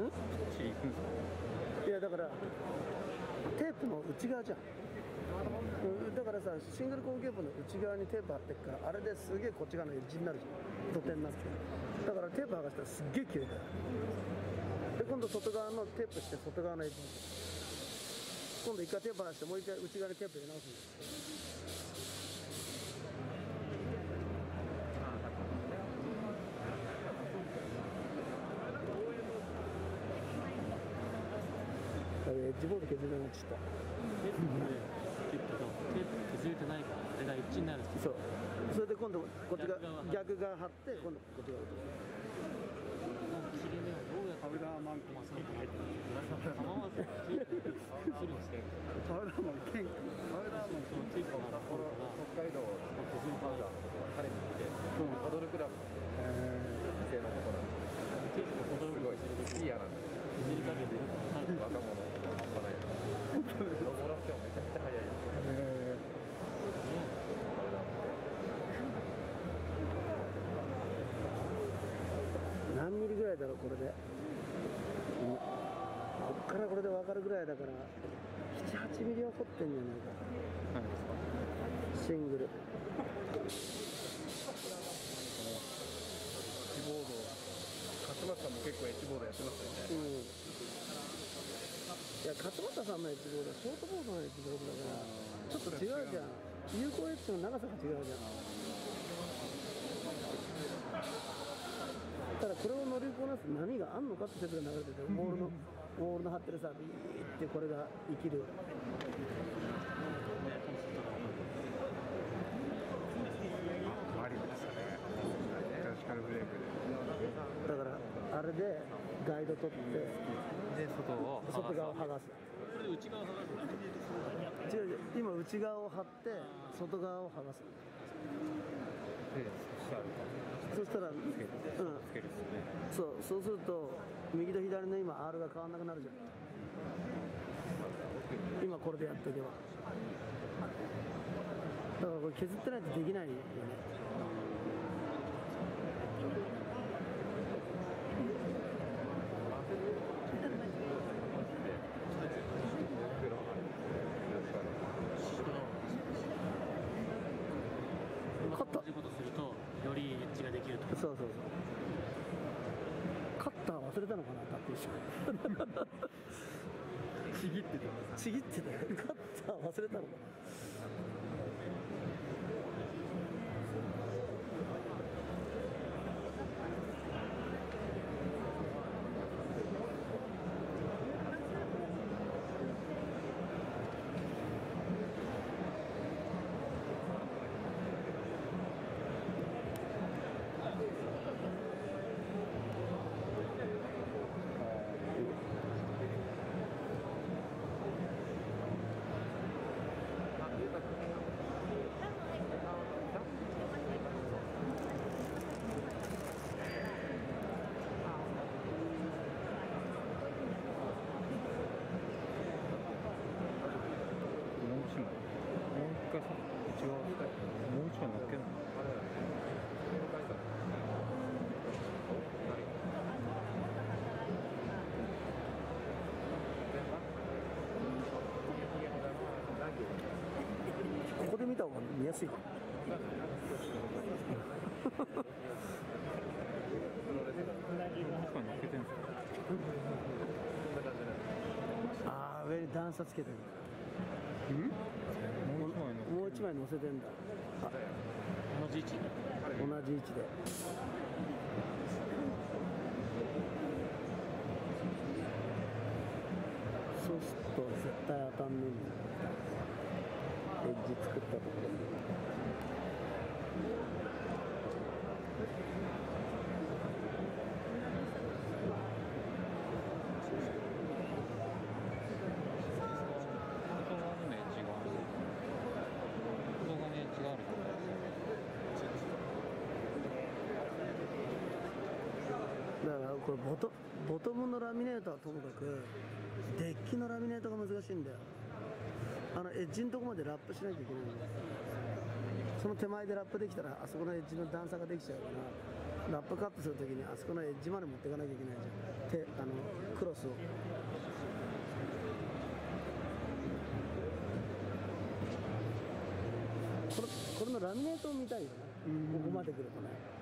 うん？いやだからテープの内側じゃん。うんだからさシングルコンケープの内側にテープ貼ってっからあれですげえこっち側のエッジになるじゃん。土手になって。だからテープ剥がしたらすっげえ綺麗だよ。で今度外側のテープして外側のエッジに。今度一回テープ剥がしてもう一回内側にテープ入れ直すんですあれエッジボード削れなっちゃったテープ削れてないからあれがエッジになるそうそれで今度こっちが逆側逆側貼って今度こっち側落とす切れ目をどうやってパウダーマンキーそう入ってる構わずテープで切るんですけどパウダーマンケンパウダーマンそのテープが残るから北海道の手順パウダーの彼に来てパドルクラブの店のところなんですテープがすごいいいやなんですよ削りかけてるから若者半端ない登らせてもめちゃくちゃ早いです何ミリぐらいだろうこれで、うんこっからこれで分かるぐらいだから78ミリは掘ってんじゃないか。何ですか？シングル。キーボード。勝俣さんも結構構エッジボードやってますよね。うん。いや勝俣さんのエッジボードはショートボードのエッジボードだからちょっと違うじゃん。有効エッジの長さが違うじゃんただこれを乗りこなす波があんのかって説が流れててボールのボールの張ってるさビーってこれが生きる。ありましたね。クラシカルブレイクで。だからあれでガイド取ってで外を外側を剥がす。これで内側を剥がす。違う違う今内側を張って外側を剥がす。でそしたらそしたら、うん、つけるっすねそうそうすると右と左の今 R が変わらなくなるじゃん。今これでやっとけば。だからこれ削ってないとできないよね勝った同じことするとよりエッジができるとそうそうそうカッター忘れたのかなタップ一緒ちぎってた。ちぎってた。よカッター忘れたのかなもう一枚もう一回さ内側もう一枚乗っけるのここで見た方が見やすい。ああ上に段差つけてる。もう一枚乗っもう一枚乗せてんだ。同じ位置？に同じ位置で。そうすると絶対当たんねえんだ。よエッジ作ったところ。にだからこれボトボトムのラミネートはともかくデッキのラミネートが難しいんだよ。あのエッジのとこまでラップしないといけないんだよ。その手前でラップできたらあそこのエッジの段差ができちゃうからラップカットするときにあそこのエッジまで持っていかなきゃいけないじゃん。手あのクロスを。これこれのラミネートを見たいよね。ここまで来るとね。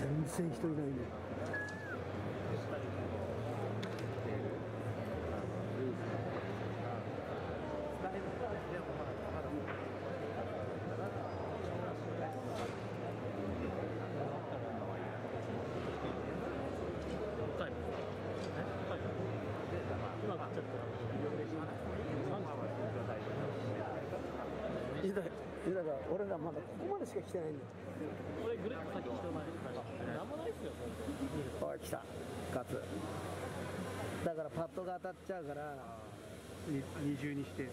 全然人いないね。いだから俺らまだここまでしか来てないんだよ。ぐるっと先人までなんもないっすよ本おい来た。カツ。だからパッドが当たっちゃうから。に二重にして。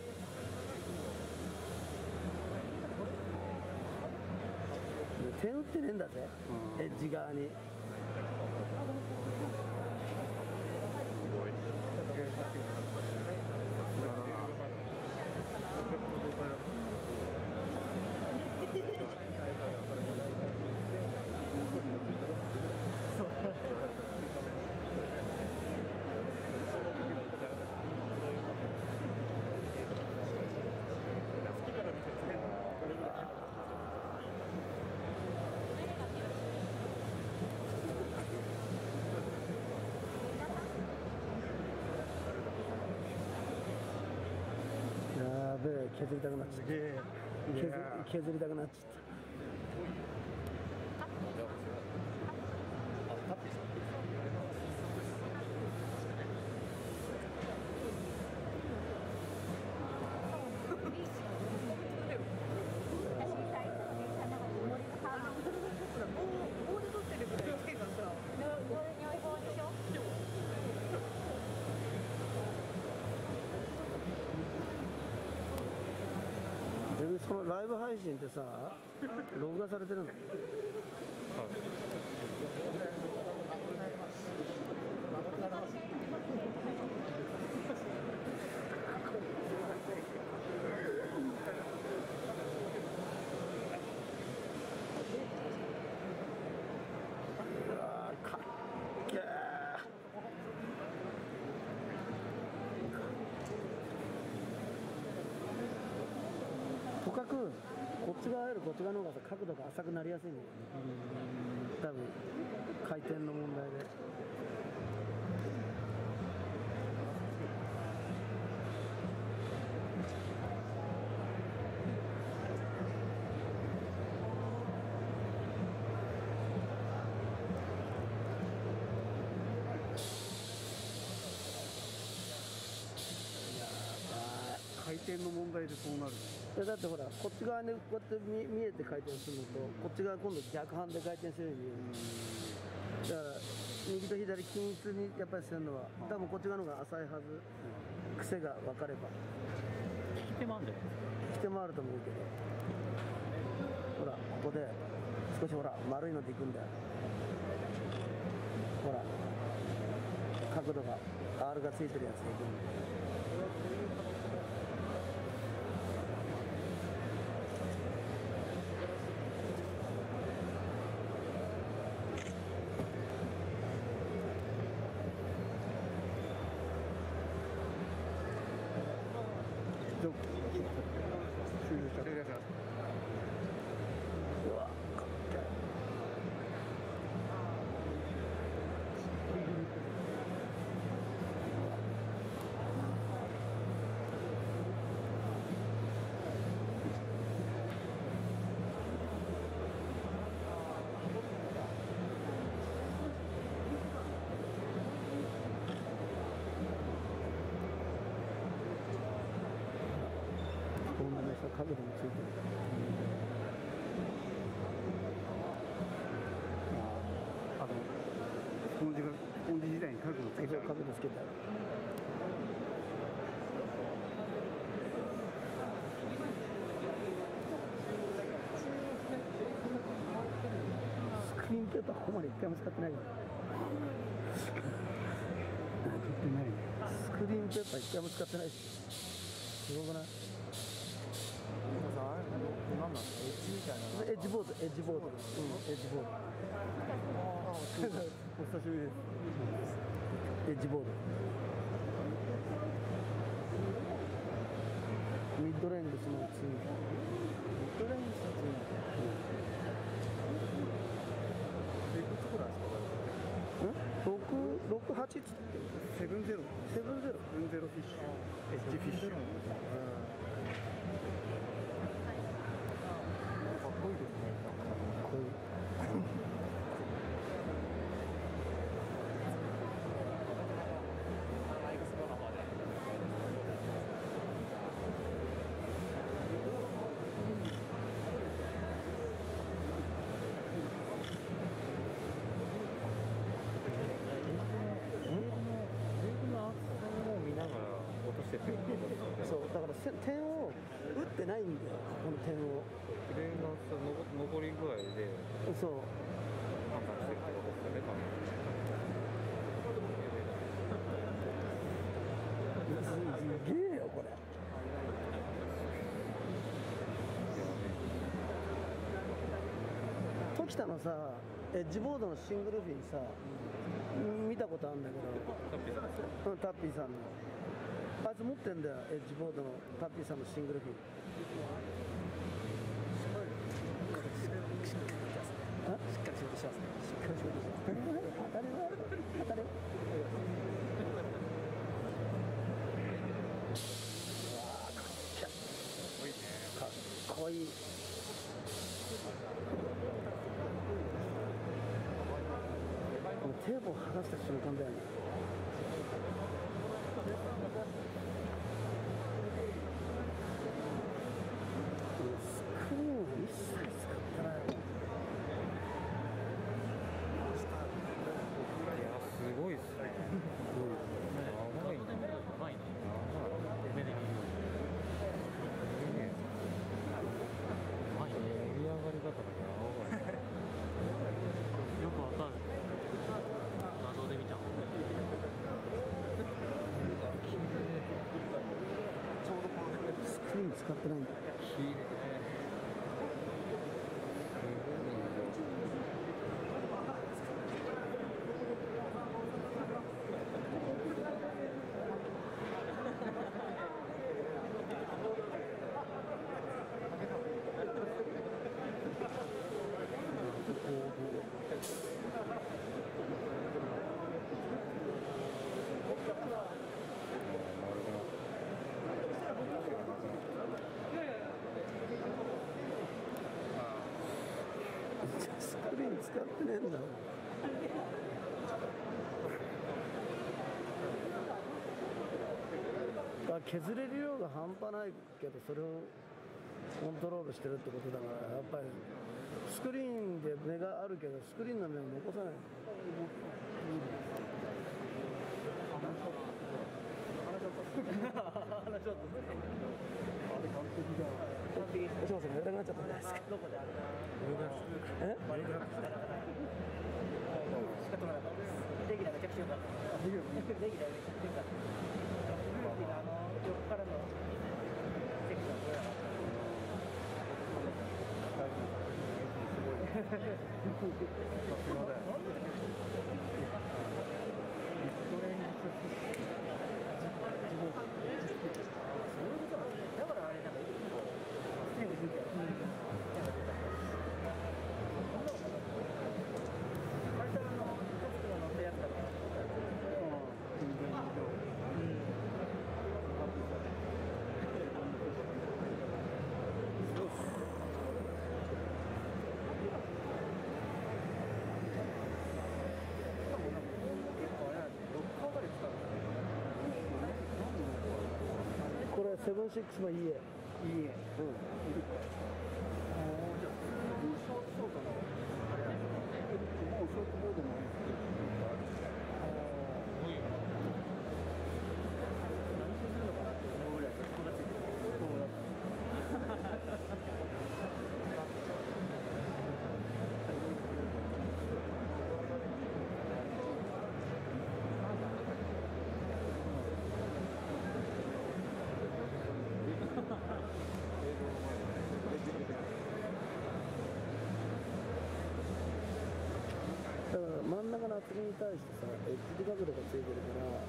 点打ってねえんだぜ、エッジ側にやべえ削りたくなっちゃった。削削りたくなっちゃったこのライブ配信ってさ録画されてるのうわーかっけーとかくこっち側よりこっち側の方がさ角度が浅くなりやすいんだよね多分回転の問題で。回転の問題でそうなる。いやだってほらこっち側にこうやって見見えて回転するのとこっち側今度逆反で回転するようにだから右と左均一にやっぱりするのは多分こっち側の方が浅いはず。癖が分かれば。来てまうんだよ。来て回ると思うけど。ほらここで少しほら丸いのでいくんだよ。ほら角度が R がついてるやつでいくんだよど終了したうわかっけえこんなねさ角度もついてるあのスポンジがスポンジ時代に角度つけちゃう角度つけたら。スクリーンペーパーここまで一回も使ってないから使ってないねスクリーンペーパー一回も使ってないし。すごくない？何なんですかエッジみたいなエッジボードエッジボード。うんエッジボード。お久しぶりですエッジボード。ミッドレングスの次ミッドレンジたちのいくつくらいですかん六六八っつって seven zero seven zero seven zero fish。edge fish。かっこいいですねこういうないんだよこの点を。クレーンのその上り具合でそう。判断してるってことですよね多分。すげえよこれ。時田のさエッジボードのシングルフィンさ見たことあるんだけど。うんタッピーさんのあいつ持ってんだよエッジボードのタッピーさんのシングルフィンしっかり仕事しますねしっかり仕事します当たり前当たり前かっこいいこのテープを剥がした瞬間だよね 30. 使ってねえんだあ削れる量が半端ないけどそれをコントロールしてるってことだからやっぱりスクリーンで目があるけどスクリーンの目を残さない。おしませんやりたくなっちゃったんじゃないですかラーめちゃくちゃ良かった。レギュラーめちゃくちゃ良かった。あの横からの席がすごい良かった。だ からあれなんか一個ステージ見て、うん、なんかあれからあのトップが乗ったやつだから。これセブンシックスの。うん。もうショートボードもだから真ん中の厚みに対してさエッジ角度がついてるから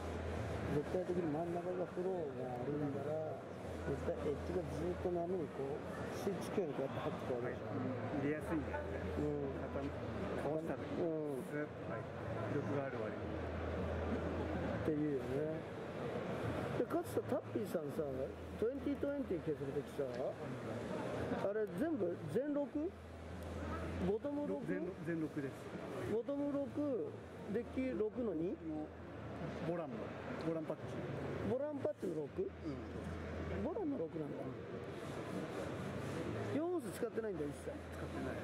絶対的に真ん中がフローがあるんだら絶対エッジがずっと波にこうスイッチ系にこうやって入ってくるわけでしょ、入れやすいんだよね。うん傾かわした時うんスッと入って力がある割に。っていうよねでかつてタッピーさんさ2020削るときさあれ全部全録ボトム全6全録です。ボトム6デッキ6の 2? もうボランのボランパッチ。ボランパッチの 6? ボランの6なんだ4オンス使ってないんだ一切使ってない。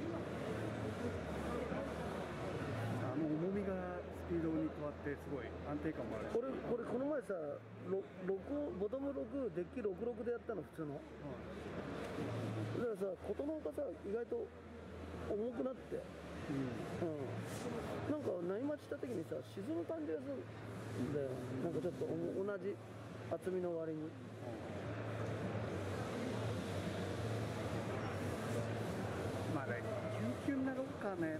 あの重みがスピードに変わってすごい安定感もあるし。これこれこの前さろ録ボトム6デッキ66でやったの普通のだからさ琴の葉がさ意外と重くなってうん、なんか何待ちした時にさ沈む感じがするんだよなんかちょっとお同じ厚みの割に。まあだキュンキュンなろうかね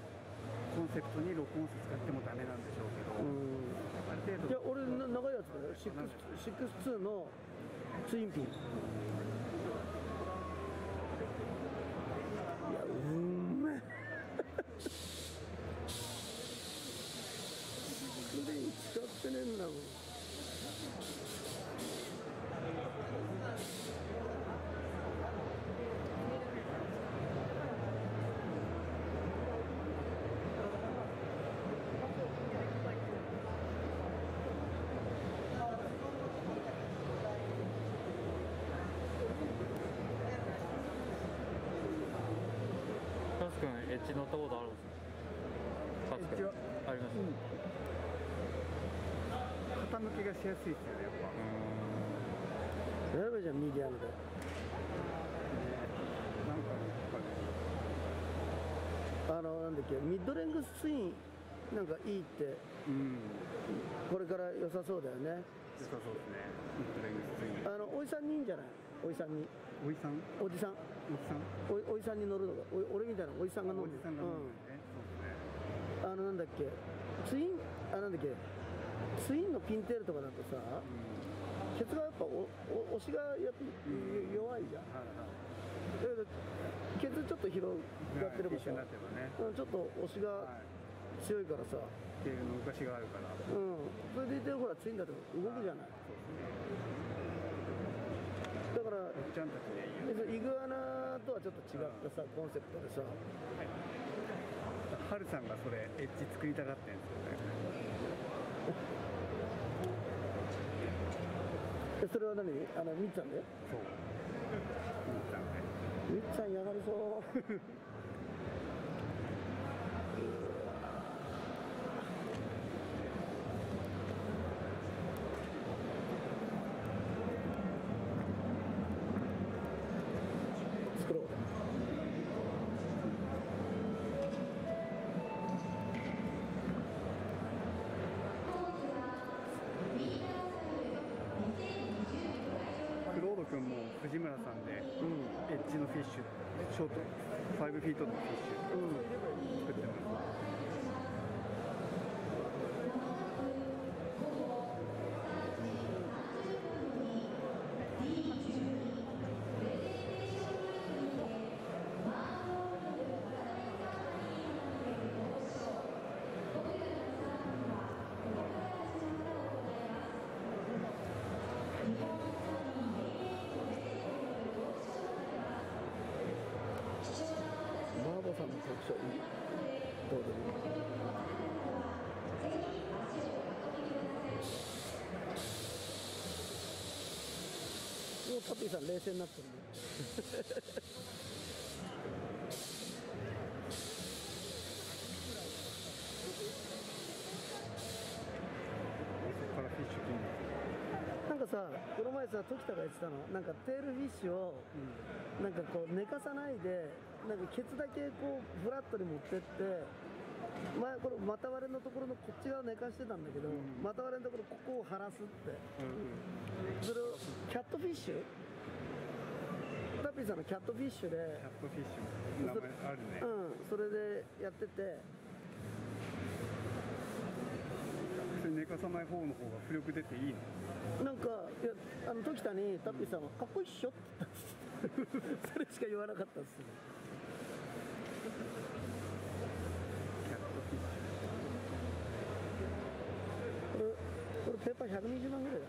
コンセプトに録音室使ってもダメなんでしょうけど、うん。ある程いや度俺な長いやつだよ。6 62のツインピンいやうんめえすでに使ってねえんだもんタス君エッジ乗ったことあるんですあります、傾きがしやすいですよねやっぱ。やればいいじゃんミディアムで。なんかやっぱあのなんだっけミッドレングスツインなんかいいってりうん。これから良さそうだよね。良さそうですねミッドレングスツイン。あのおじさんにいいんじゃない？おじさんにおじさん？おじさん。おじさん？おおじさんに乗るのが？お俺みたいなおじさんが乗るおじさんが乗るのね、うん、あのなんだっけ？ツイン？あなんだっけ？ツインのピンテールとかだとさケツがやっぱおお押しがやっぱ弱いじゃん。はいはい。だけどケツちょっと広がってればさ、一緒になってればね。うん、ちょっと押しがはい。強いからさ、っていうの昔があるから。うん、それでいてほらツインだと動くじゃない。だからおっちゃんたちねいいよ別にイグアナとはちょっと違ったさコンセプトでさ。ハルさんがそれエッジ作りたがってんですよね。えそれは何？あのみっちゃんで？そう。みっちゃんねみっちゃんやがりそう作ろうクロード君も藤村さんで、エッジのフィッシュショート5フィートのフィッシュボさんの特徴いいどうでも もうパピーさん冷静になってる。ね そこからフィッシュ金なんかさこの前さ時田が言ってたの。なんかテールフィッシュをなんかこう寝かさないでなんかケツだけこうフラットに持ってって前この股割れのところのこっち側寝かしてたんだけど、股割れのところここを晴らすって。それをキャットフィッシュ？タピーさんのキャットフィッシュで。キャットフィッシュ名前あるね。うんそれでやっててそれ寝かさない方の方が浮力出ていいの？なんかいやあの時田にタッピーさんは「かっこいいっしょ」って言ったんですそれしか言わなかったです。これこれペーパー120万ぐらいだ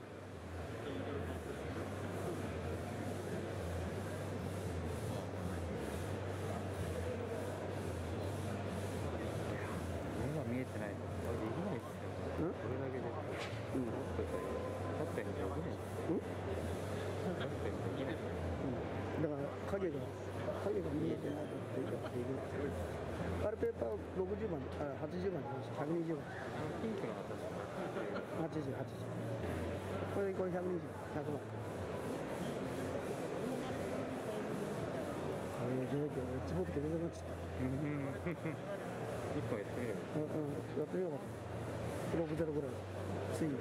80、80これでこれ120、100万こういう状況が一目で目覚まちゃった一本やってみよううんうんやってみようか60ぐらいついに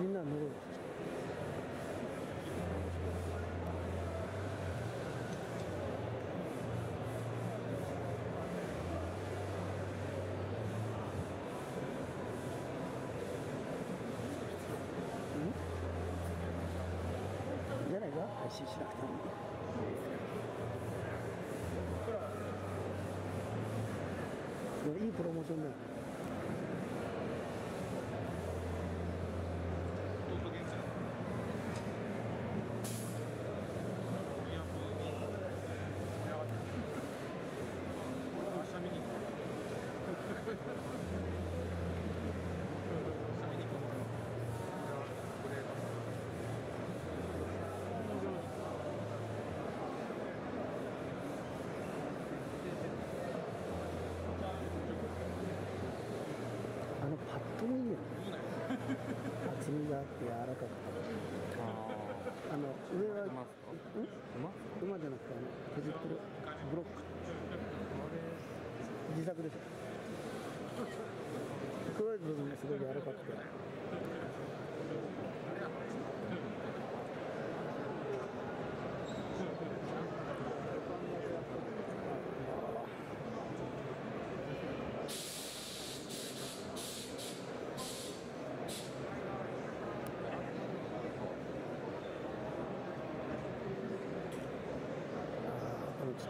みんな乗る配信しなくてもでもいいプロモーションだよね。Merci.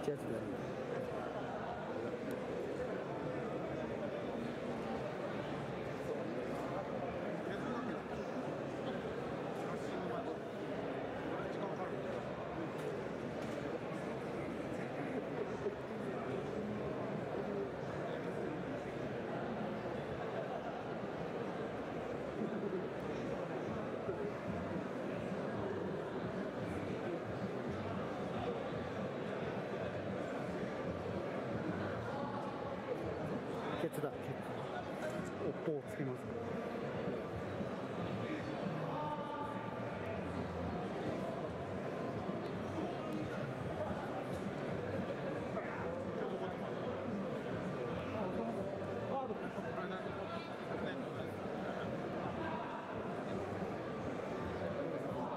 あーこのちっちゃいやつだねケツだケツ尾っぽをつけます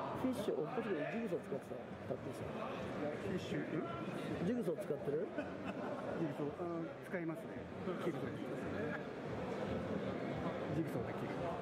フィッシュおっぽつけてジグソー使ってたたってさフィッシュんジグソー使ってるジグソーあー使いますねジグソーで切る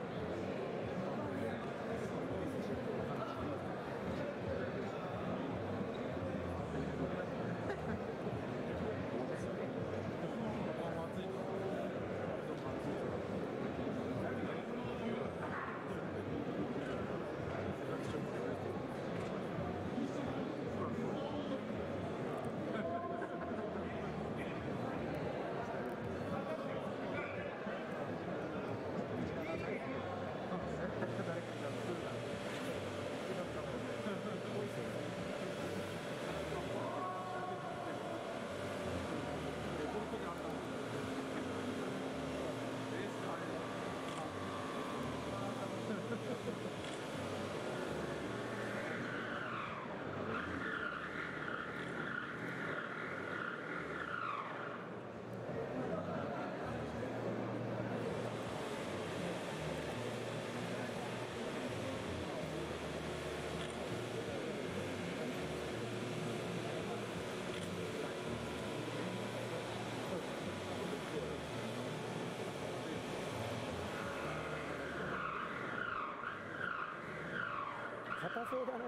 硬そうだね。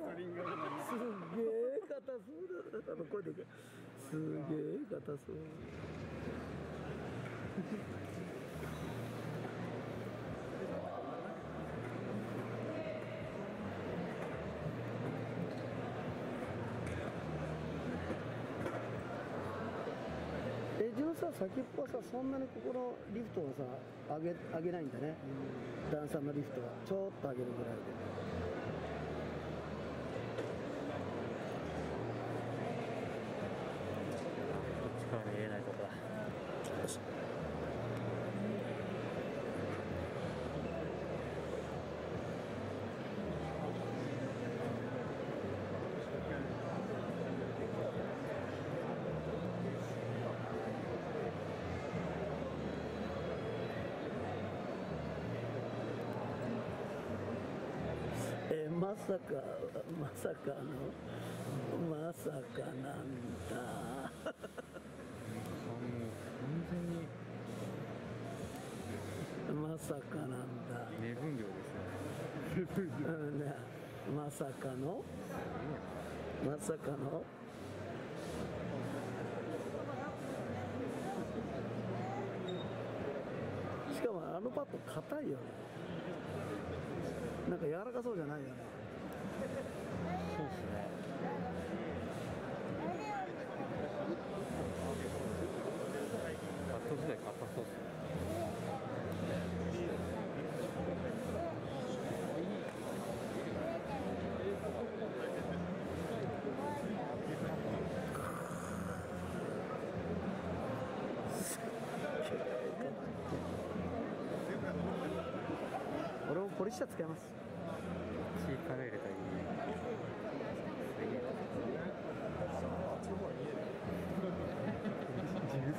スリングすげえ硬そう。だあの声でかすげえ硬そう。え自分さ先っぽはさそんなにここのリフトをさ上げ上げないんだね、段差のリフトをちょっと上げるぐらいで。こっちから見えないとこだあまさかまさかのまさかなんだ。完全にまさかなんだ。目分量ですねまさかの？まさかの？しかもあのパッド硬いよね。なんか柔らかそうじゃないよねそうですね。バット自体硬そうですね。俺もポリッシャー使います血から入れたりジグ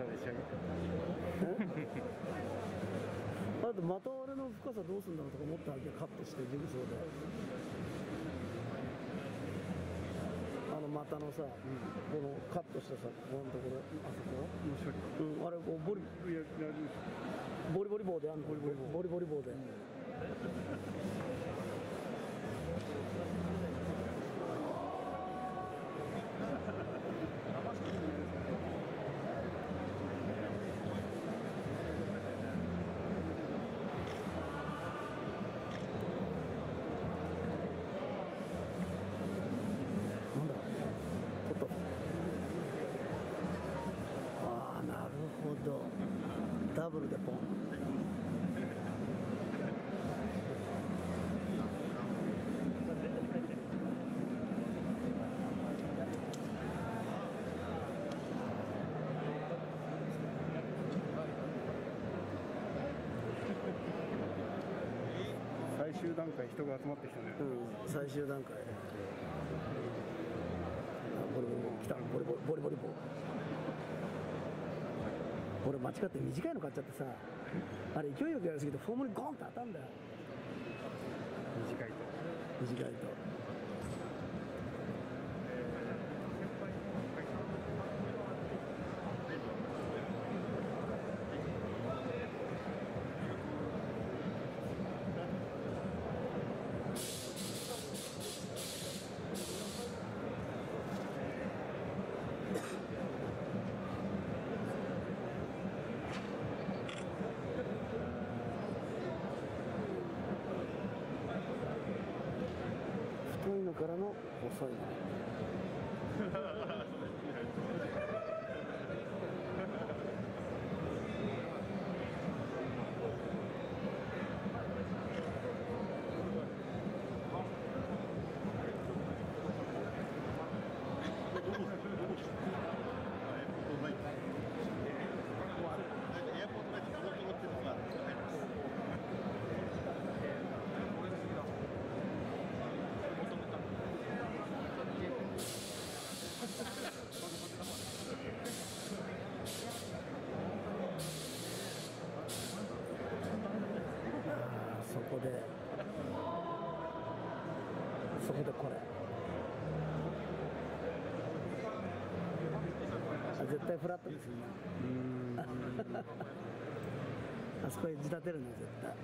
ソーとポリッシャーで仕上あとまた俺の深さどうするんだろうとか思ったわけカットしてジグソーで。あの股のさ、このカットしたさここのところあそこ。の処理うん、あれこうボリボリボリ棒でやんの？ボリボリボリ棒で、なんだちょっとああなるほどダブルでポン最終段階人が集まってきたねうん、最終段階。ボリボリボリ来た、ボリボリボリボリボリ。俺間違って短いの買っちゃってさ、あれ勢いよくやりすぎてフォームにゴンって当たんだよ。短いと短いと。太いのからの細いの。あーそこでそこでこれ。あ絶対フラットですよ。ねあそこへ地立てるの絶対。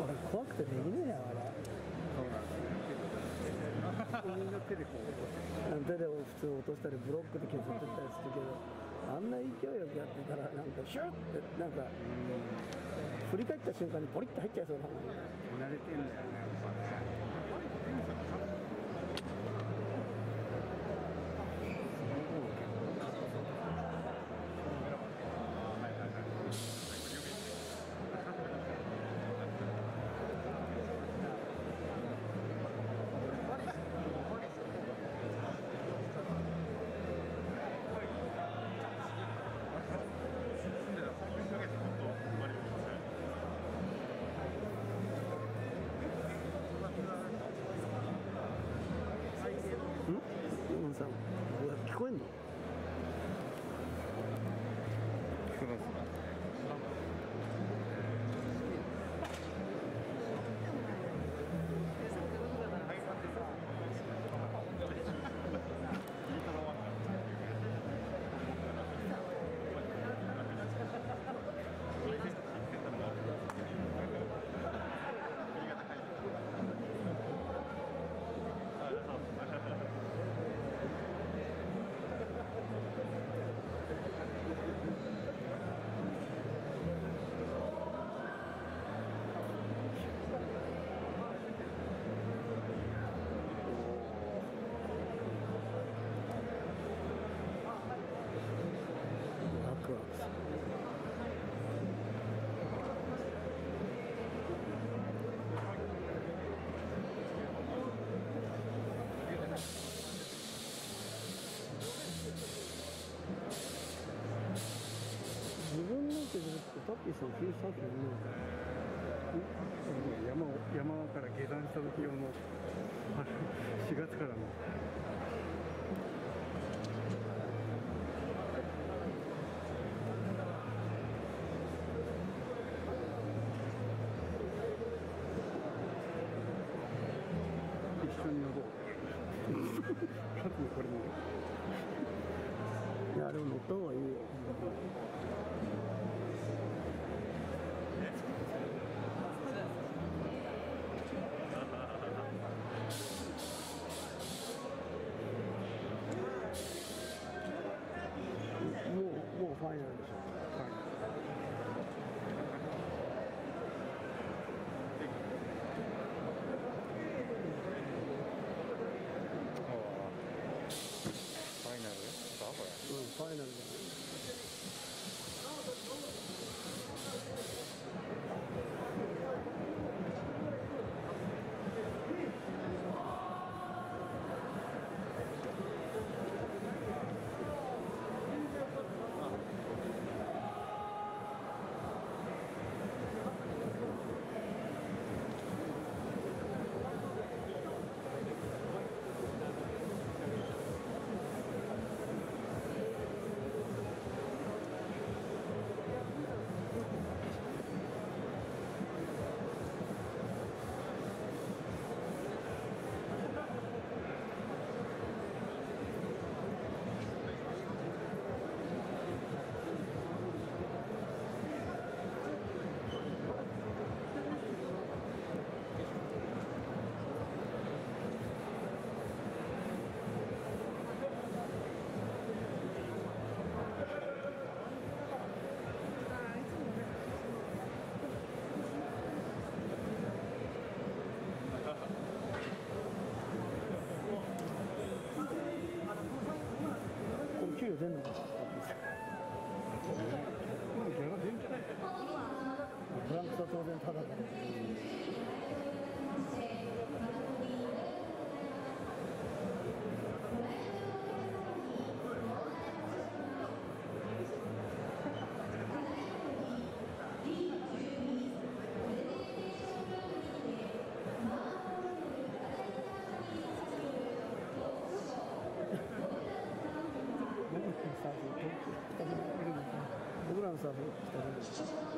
俺 怖くてできねえよあれみんな手でこう手で普通落としたりブロックで削ってったりするけどあんな勢いよくやってたらなんかシュッてなんか振り返った瞬間にポリッと入っちゃいそうな。慣れてんだよね。ッキーさんヒューサーフィンね山を山から下山した時用のあ4月からの。一緒に乗ろう。かつこれもいやでも乗った方がいいよもうもうファイナルでしょうねファイナル。ですかこれうんファイナルじゃない当然ただだ僕らのサーフィン北国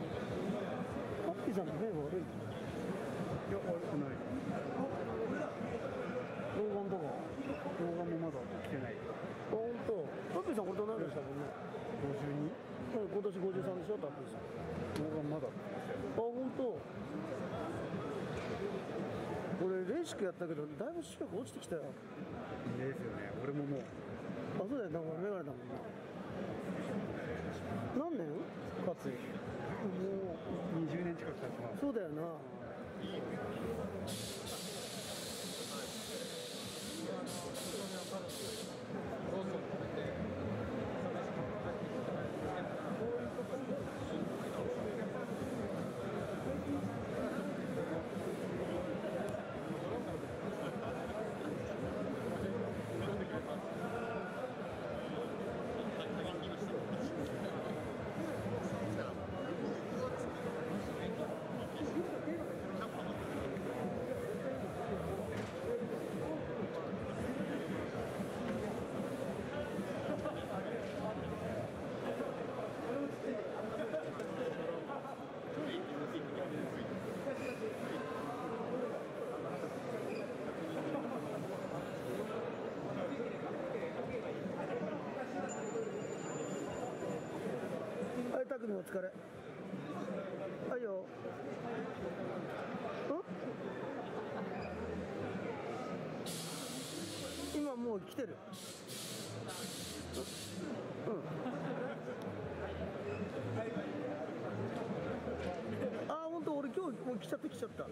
ハッピーさんの目が悪いいや悪くない老眼とか動画もまだ来てないあ本当。タッピーさんこれと何でしたもんね52うん今年53でしょタッピーさん動画まだあ本当。俺レーシックやったけどだいぶ視力落ちてきたよ。ですよね俺ももうあそうだよな俺メガネだもんな。何年？かついもう20年近く経ってますそうだよ。なはいたくみお疲れはいよん今もう来てる。うん。あ本当俺今日もう来ちゃった来ちゃった。うん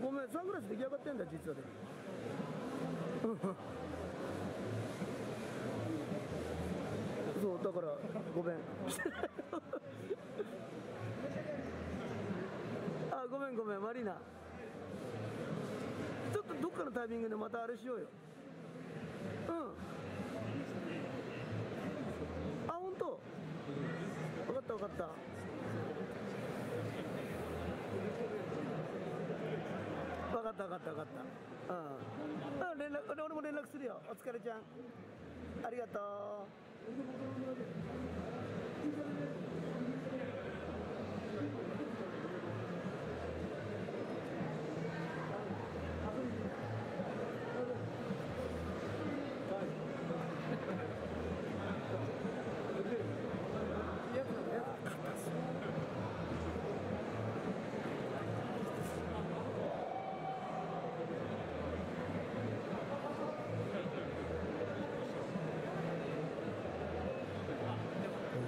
ごめんサングラス出来上がってんだ実はでそうだからごめん。あごめんごめんマリーナ。ちょっとどっかのタイミングでまたあれしようよ。うん。あ本当。分かった分かった。分かった分かった分かった。うん。あ連絡俺も連絡するよ。お疲れちゃん。ありがとう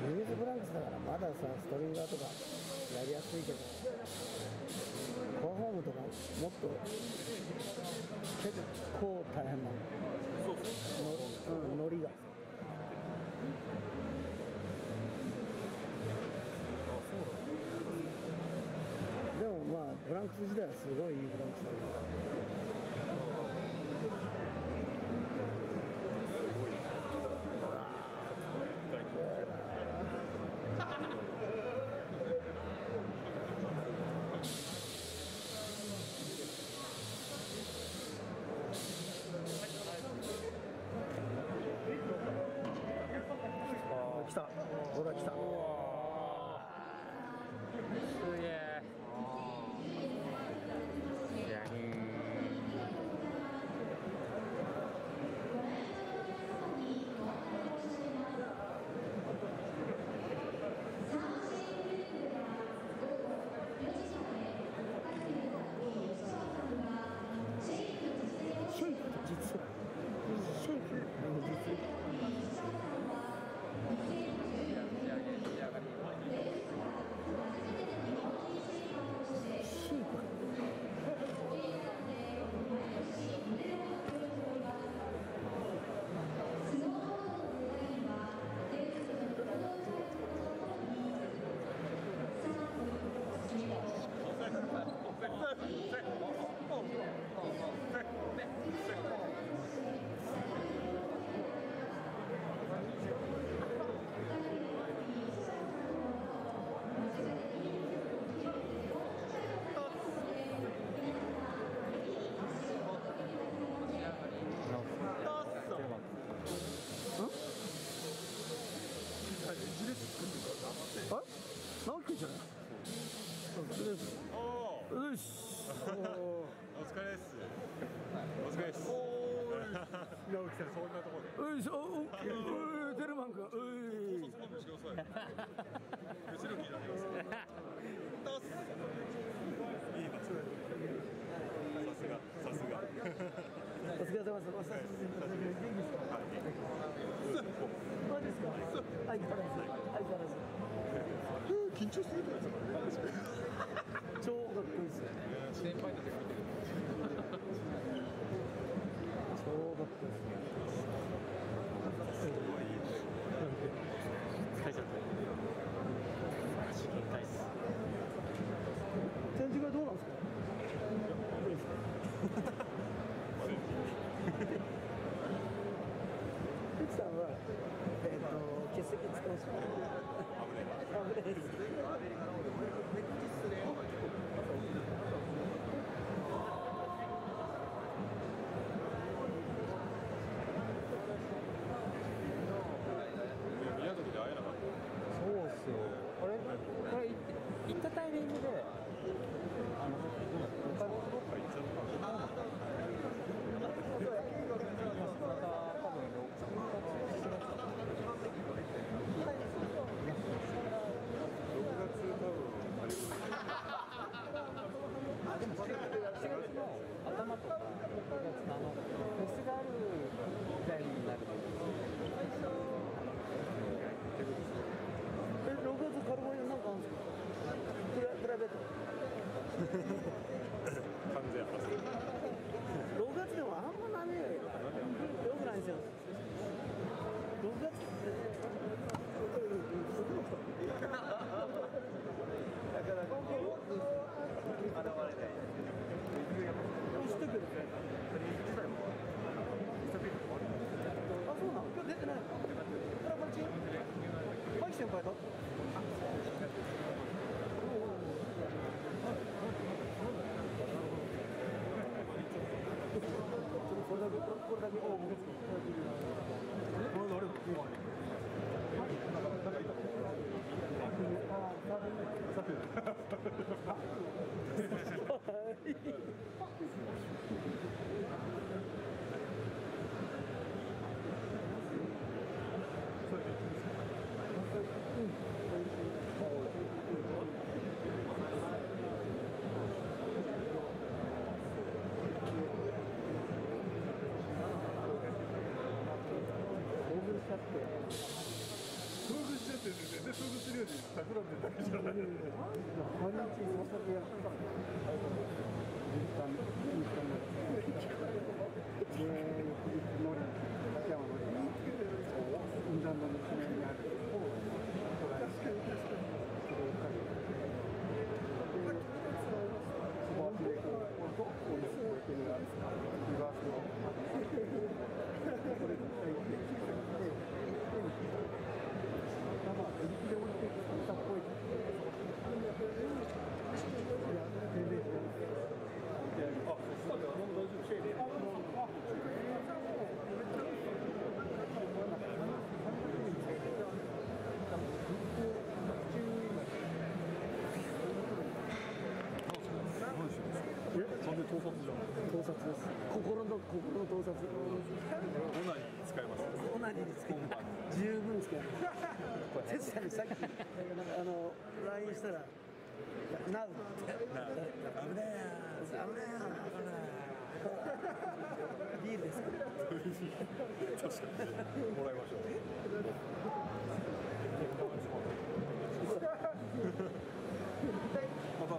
US Blanks だからまださストリンガーとかやりやすいけどフォームとかもっと結構大変なのそうそうの、うん、ノリがでもまあブランクス時代はすごいいいブランクスだけど直樹さんそんなところでよしおおおいテルマン君。おいそん。なのしてください後ろ聞いてあげますどうすいい場所さすがさすがお疲れ様です哲也にさっきあの LINE したら。なうって。危ねえや。危ねえや。ビールですか。確かにもらいましょうまた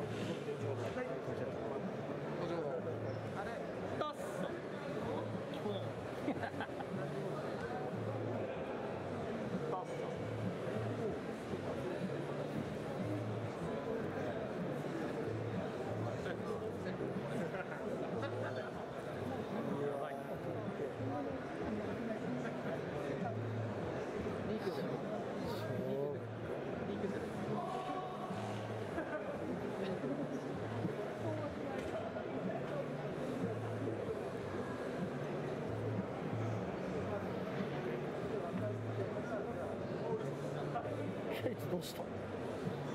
いつどうしたい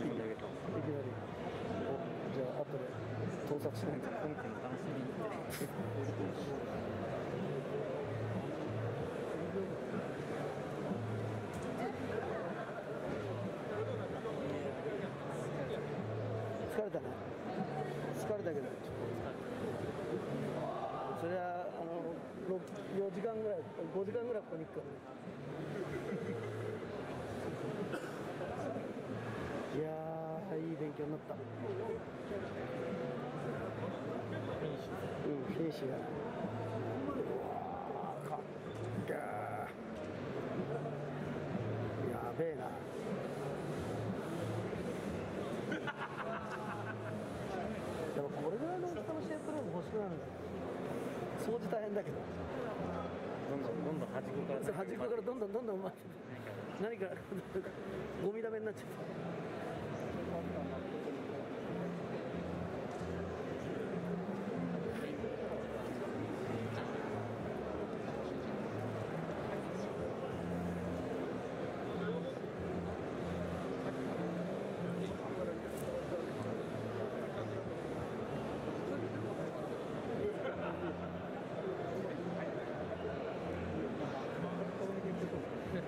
きなりいきなりおじゃあ後で盗撮しないと本編楽しみにって疲れたね疲れたけどそりゃあの4時間ぐらい5時間ぐらいここに行くからいやーいい勉強になった。うんフィニッシュ。がうわーかっけー。やべえな。でもこれぐらいの大きさのシェイプルーム欲しくなるんだよ掃除大変だけど。端っこから端っこからどんどんどんどん生まれて何かゴミだめになっちゃう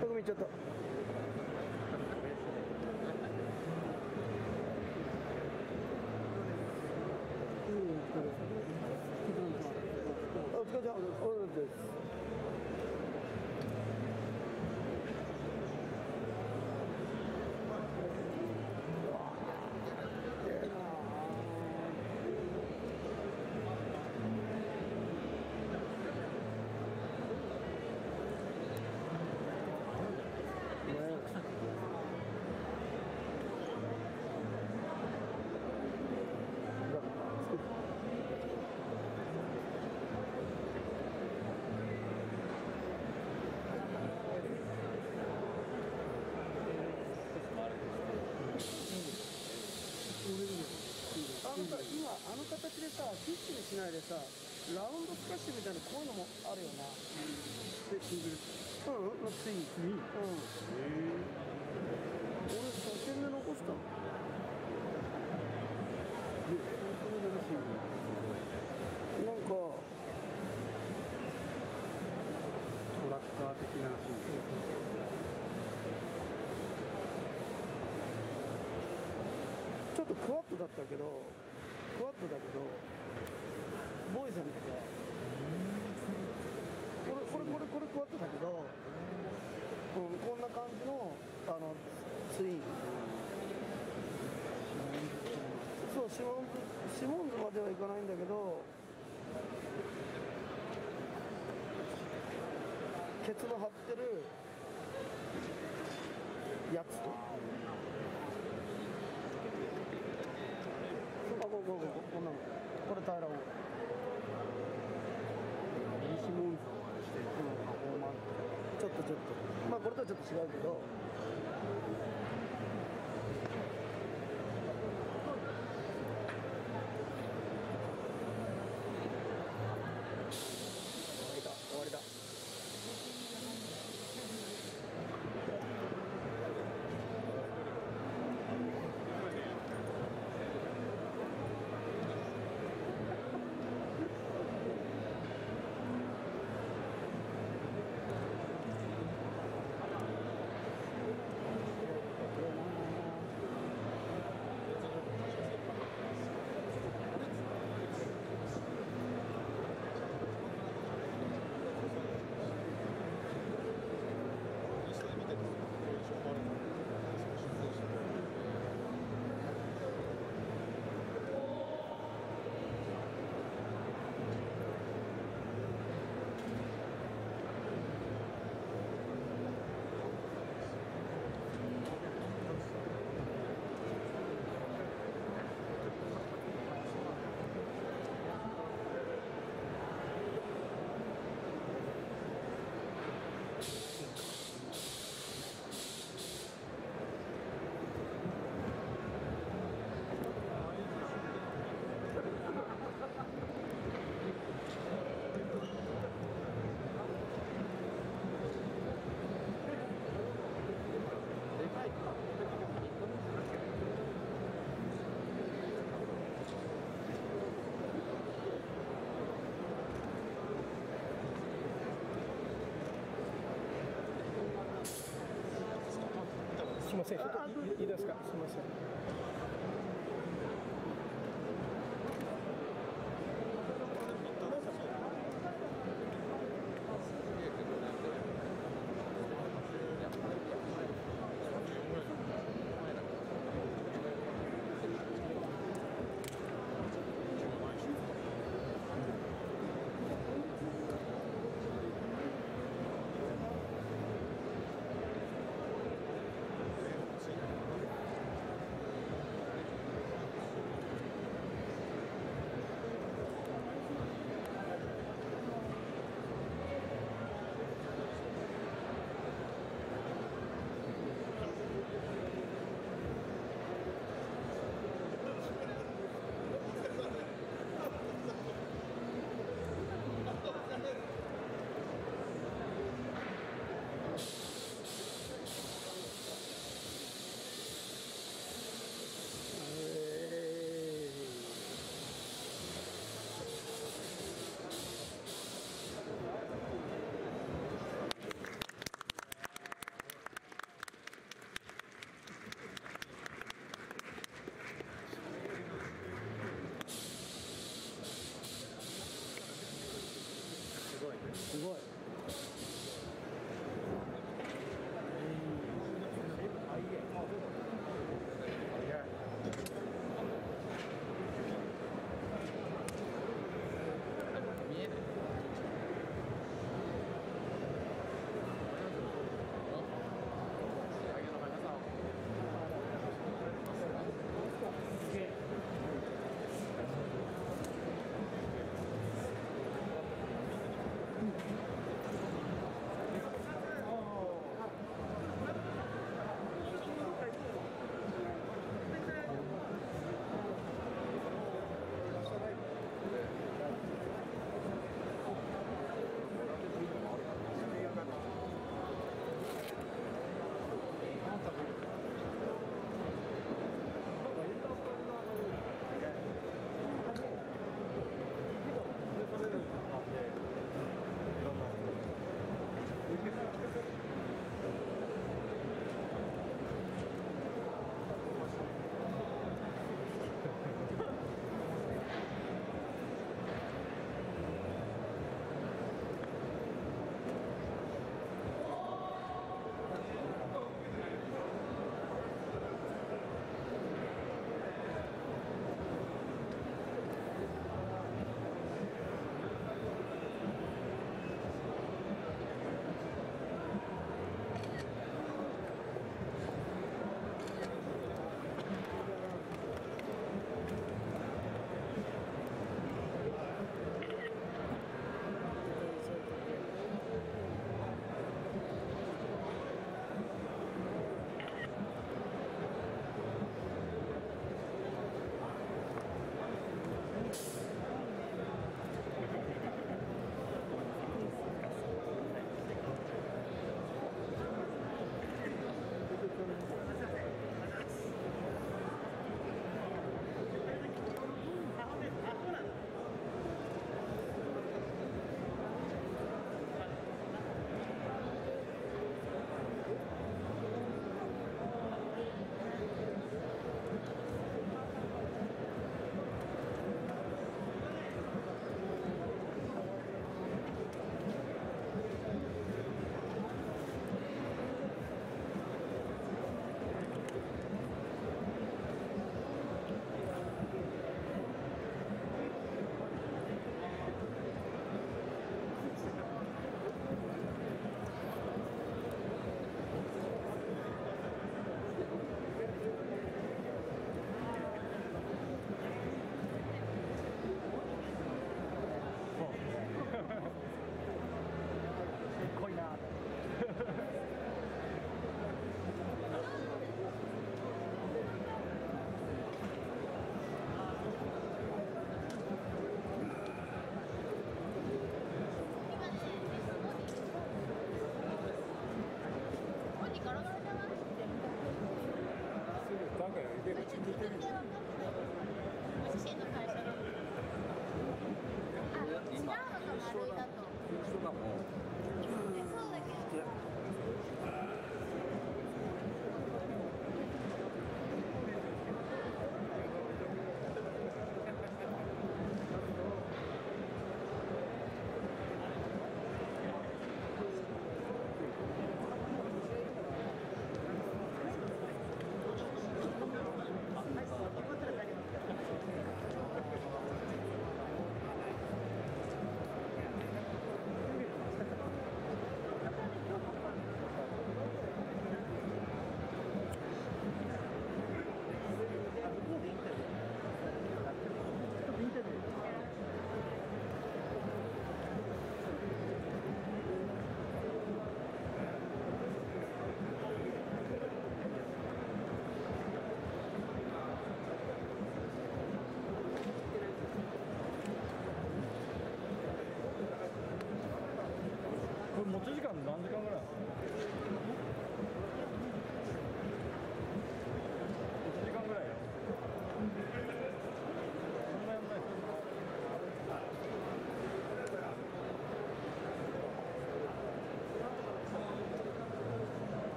徳見ちょったさキッチンにしないでさラウンドスカッシュみたいなこういうのもあるよな。でシングルうん。のツインツインうん。俺初見で残した。のなんかトラッカー的なシングルちょっとクワットだったけどクワットだけどボイさん。とかこれこれこれこれクワットだけど、うん、こんな感じのあのツインそうシモンズシモンズまではいかないんだけどケツの張ってるやつと。あこここここんなのこれ平らを西モンズをあれしてパフォーマンスちょっとちょっとまあこれとはちょっと違うけど終わりだ終わりだすみ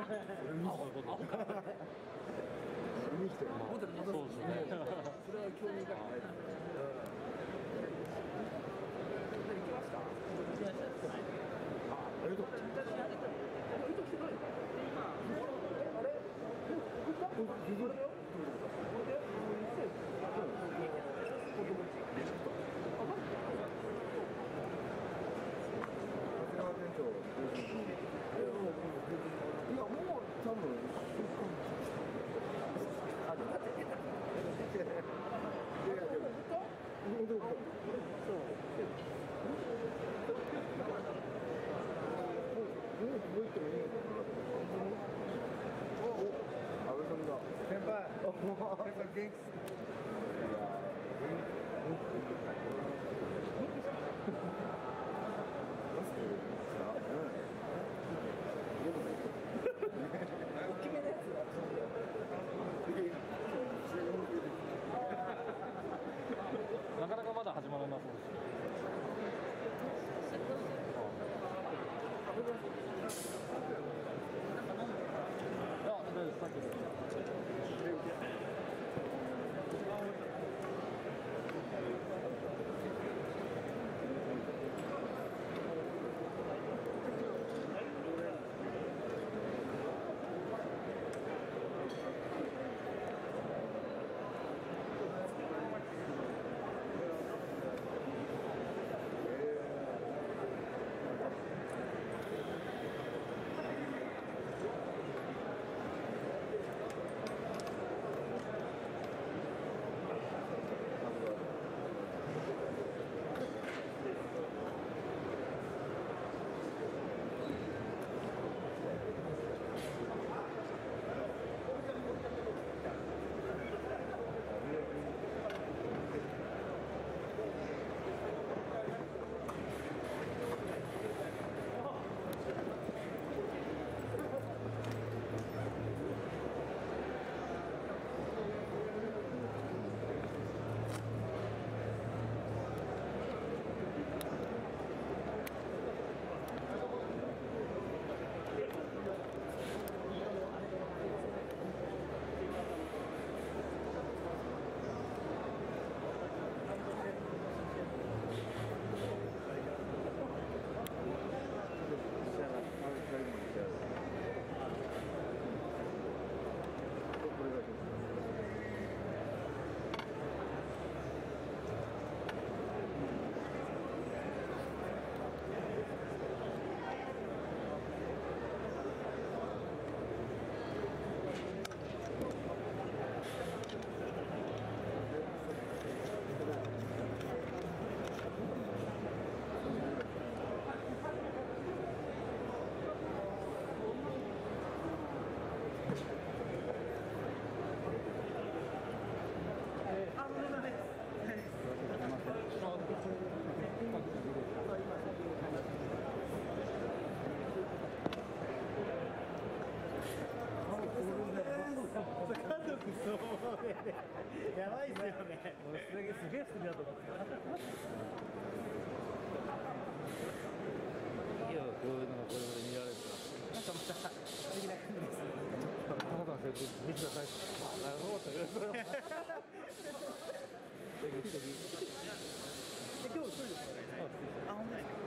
そうですね。それは興味深い。で今日一人ですか、ね、あ、本当ですか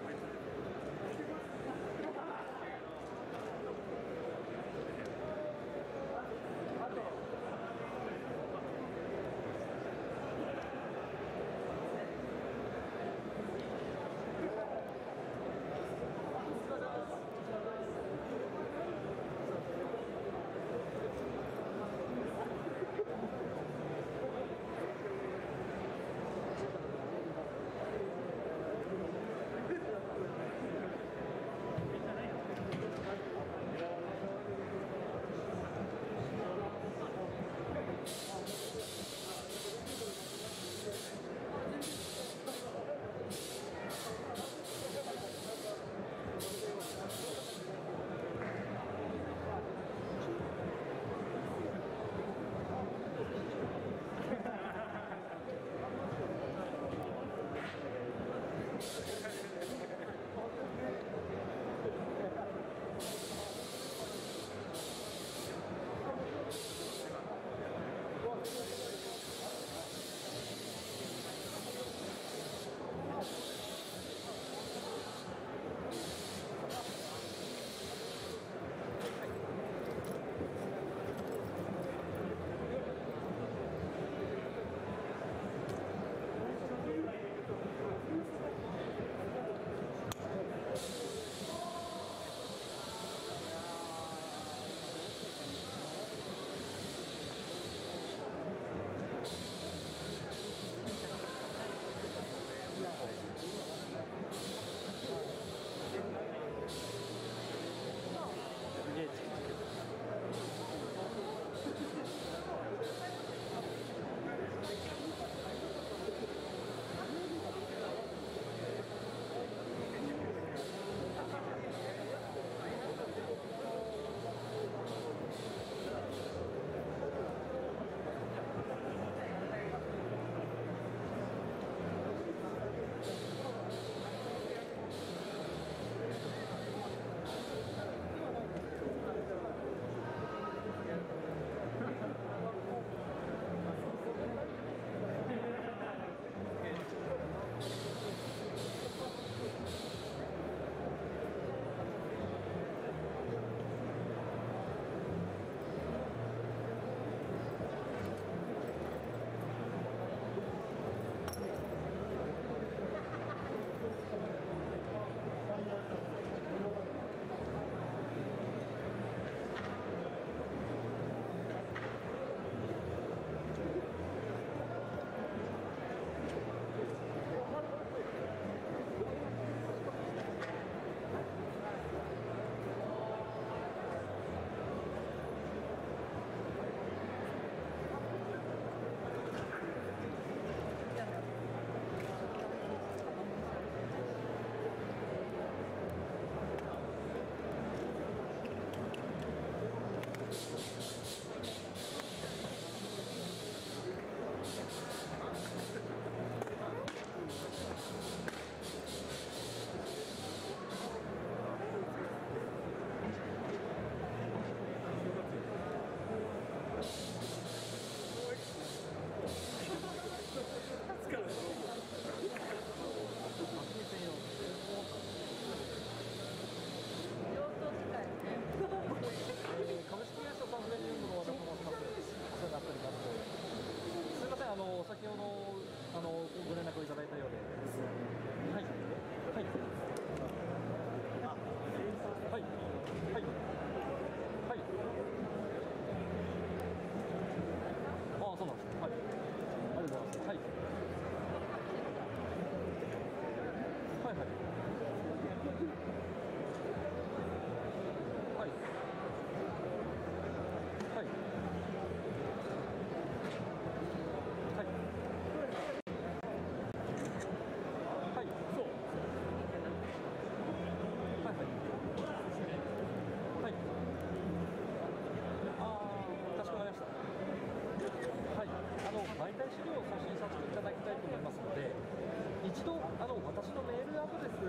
一度あの私のメールアドレス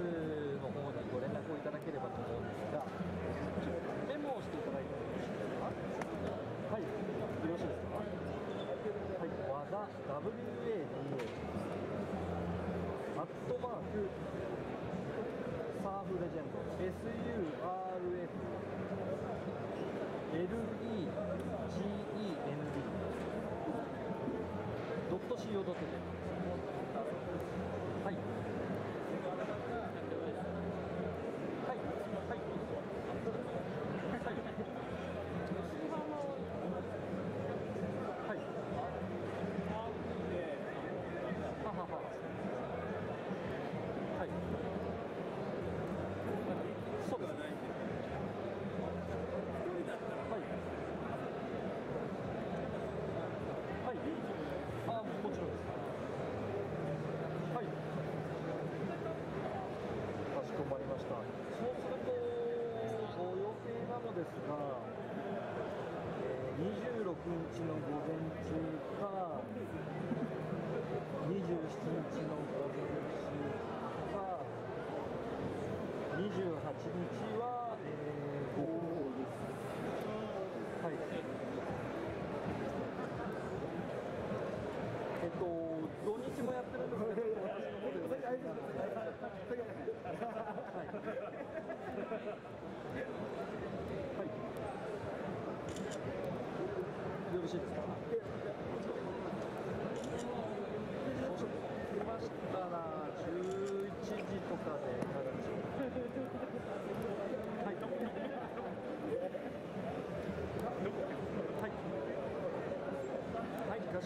の方にご連絡をいただければと思うんですがメモをしていただいてもよろしいですかはいよろしいですかはい和田 WADA アットマークサーフレジェンド SURF LEGEND.co.jp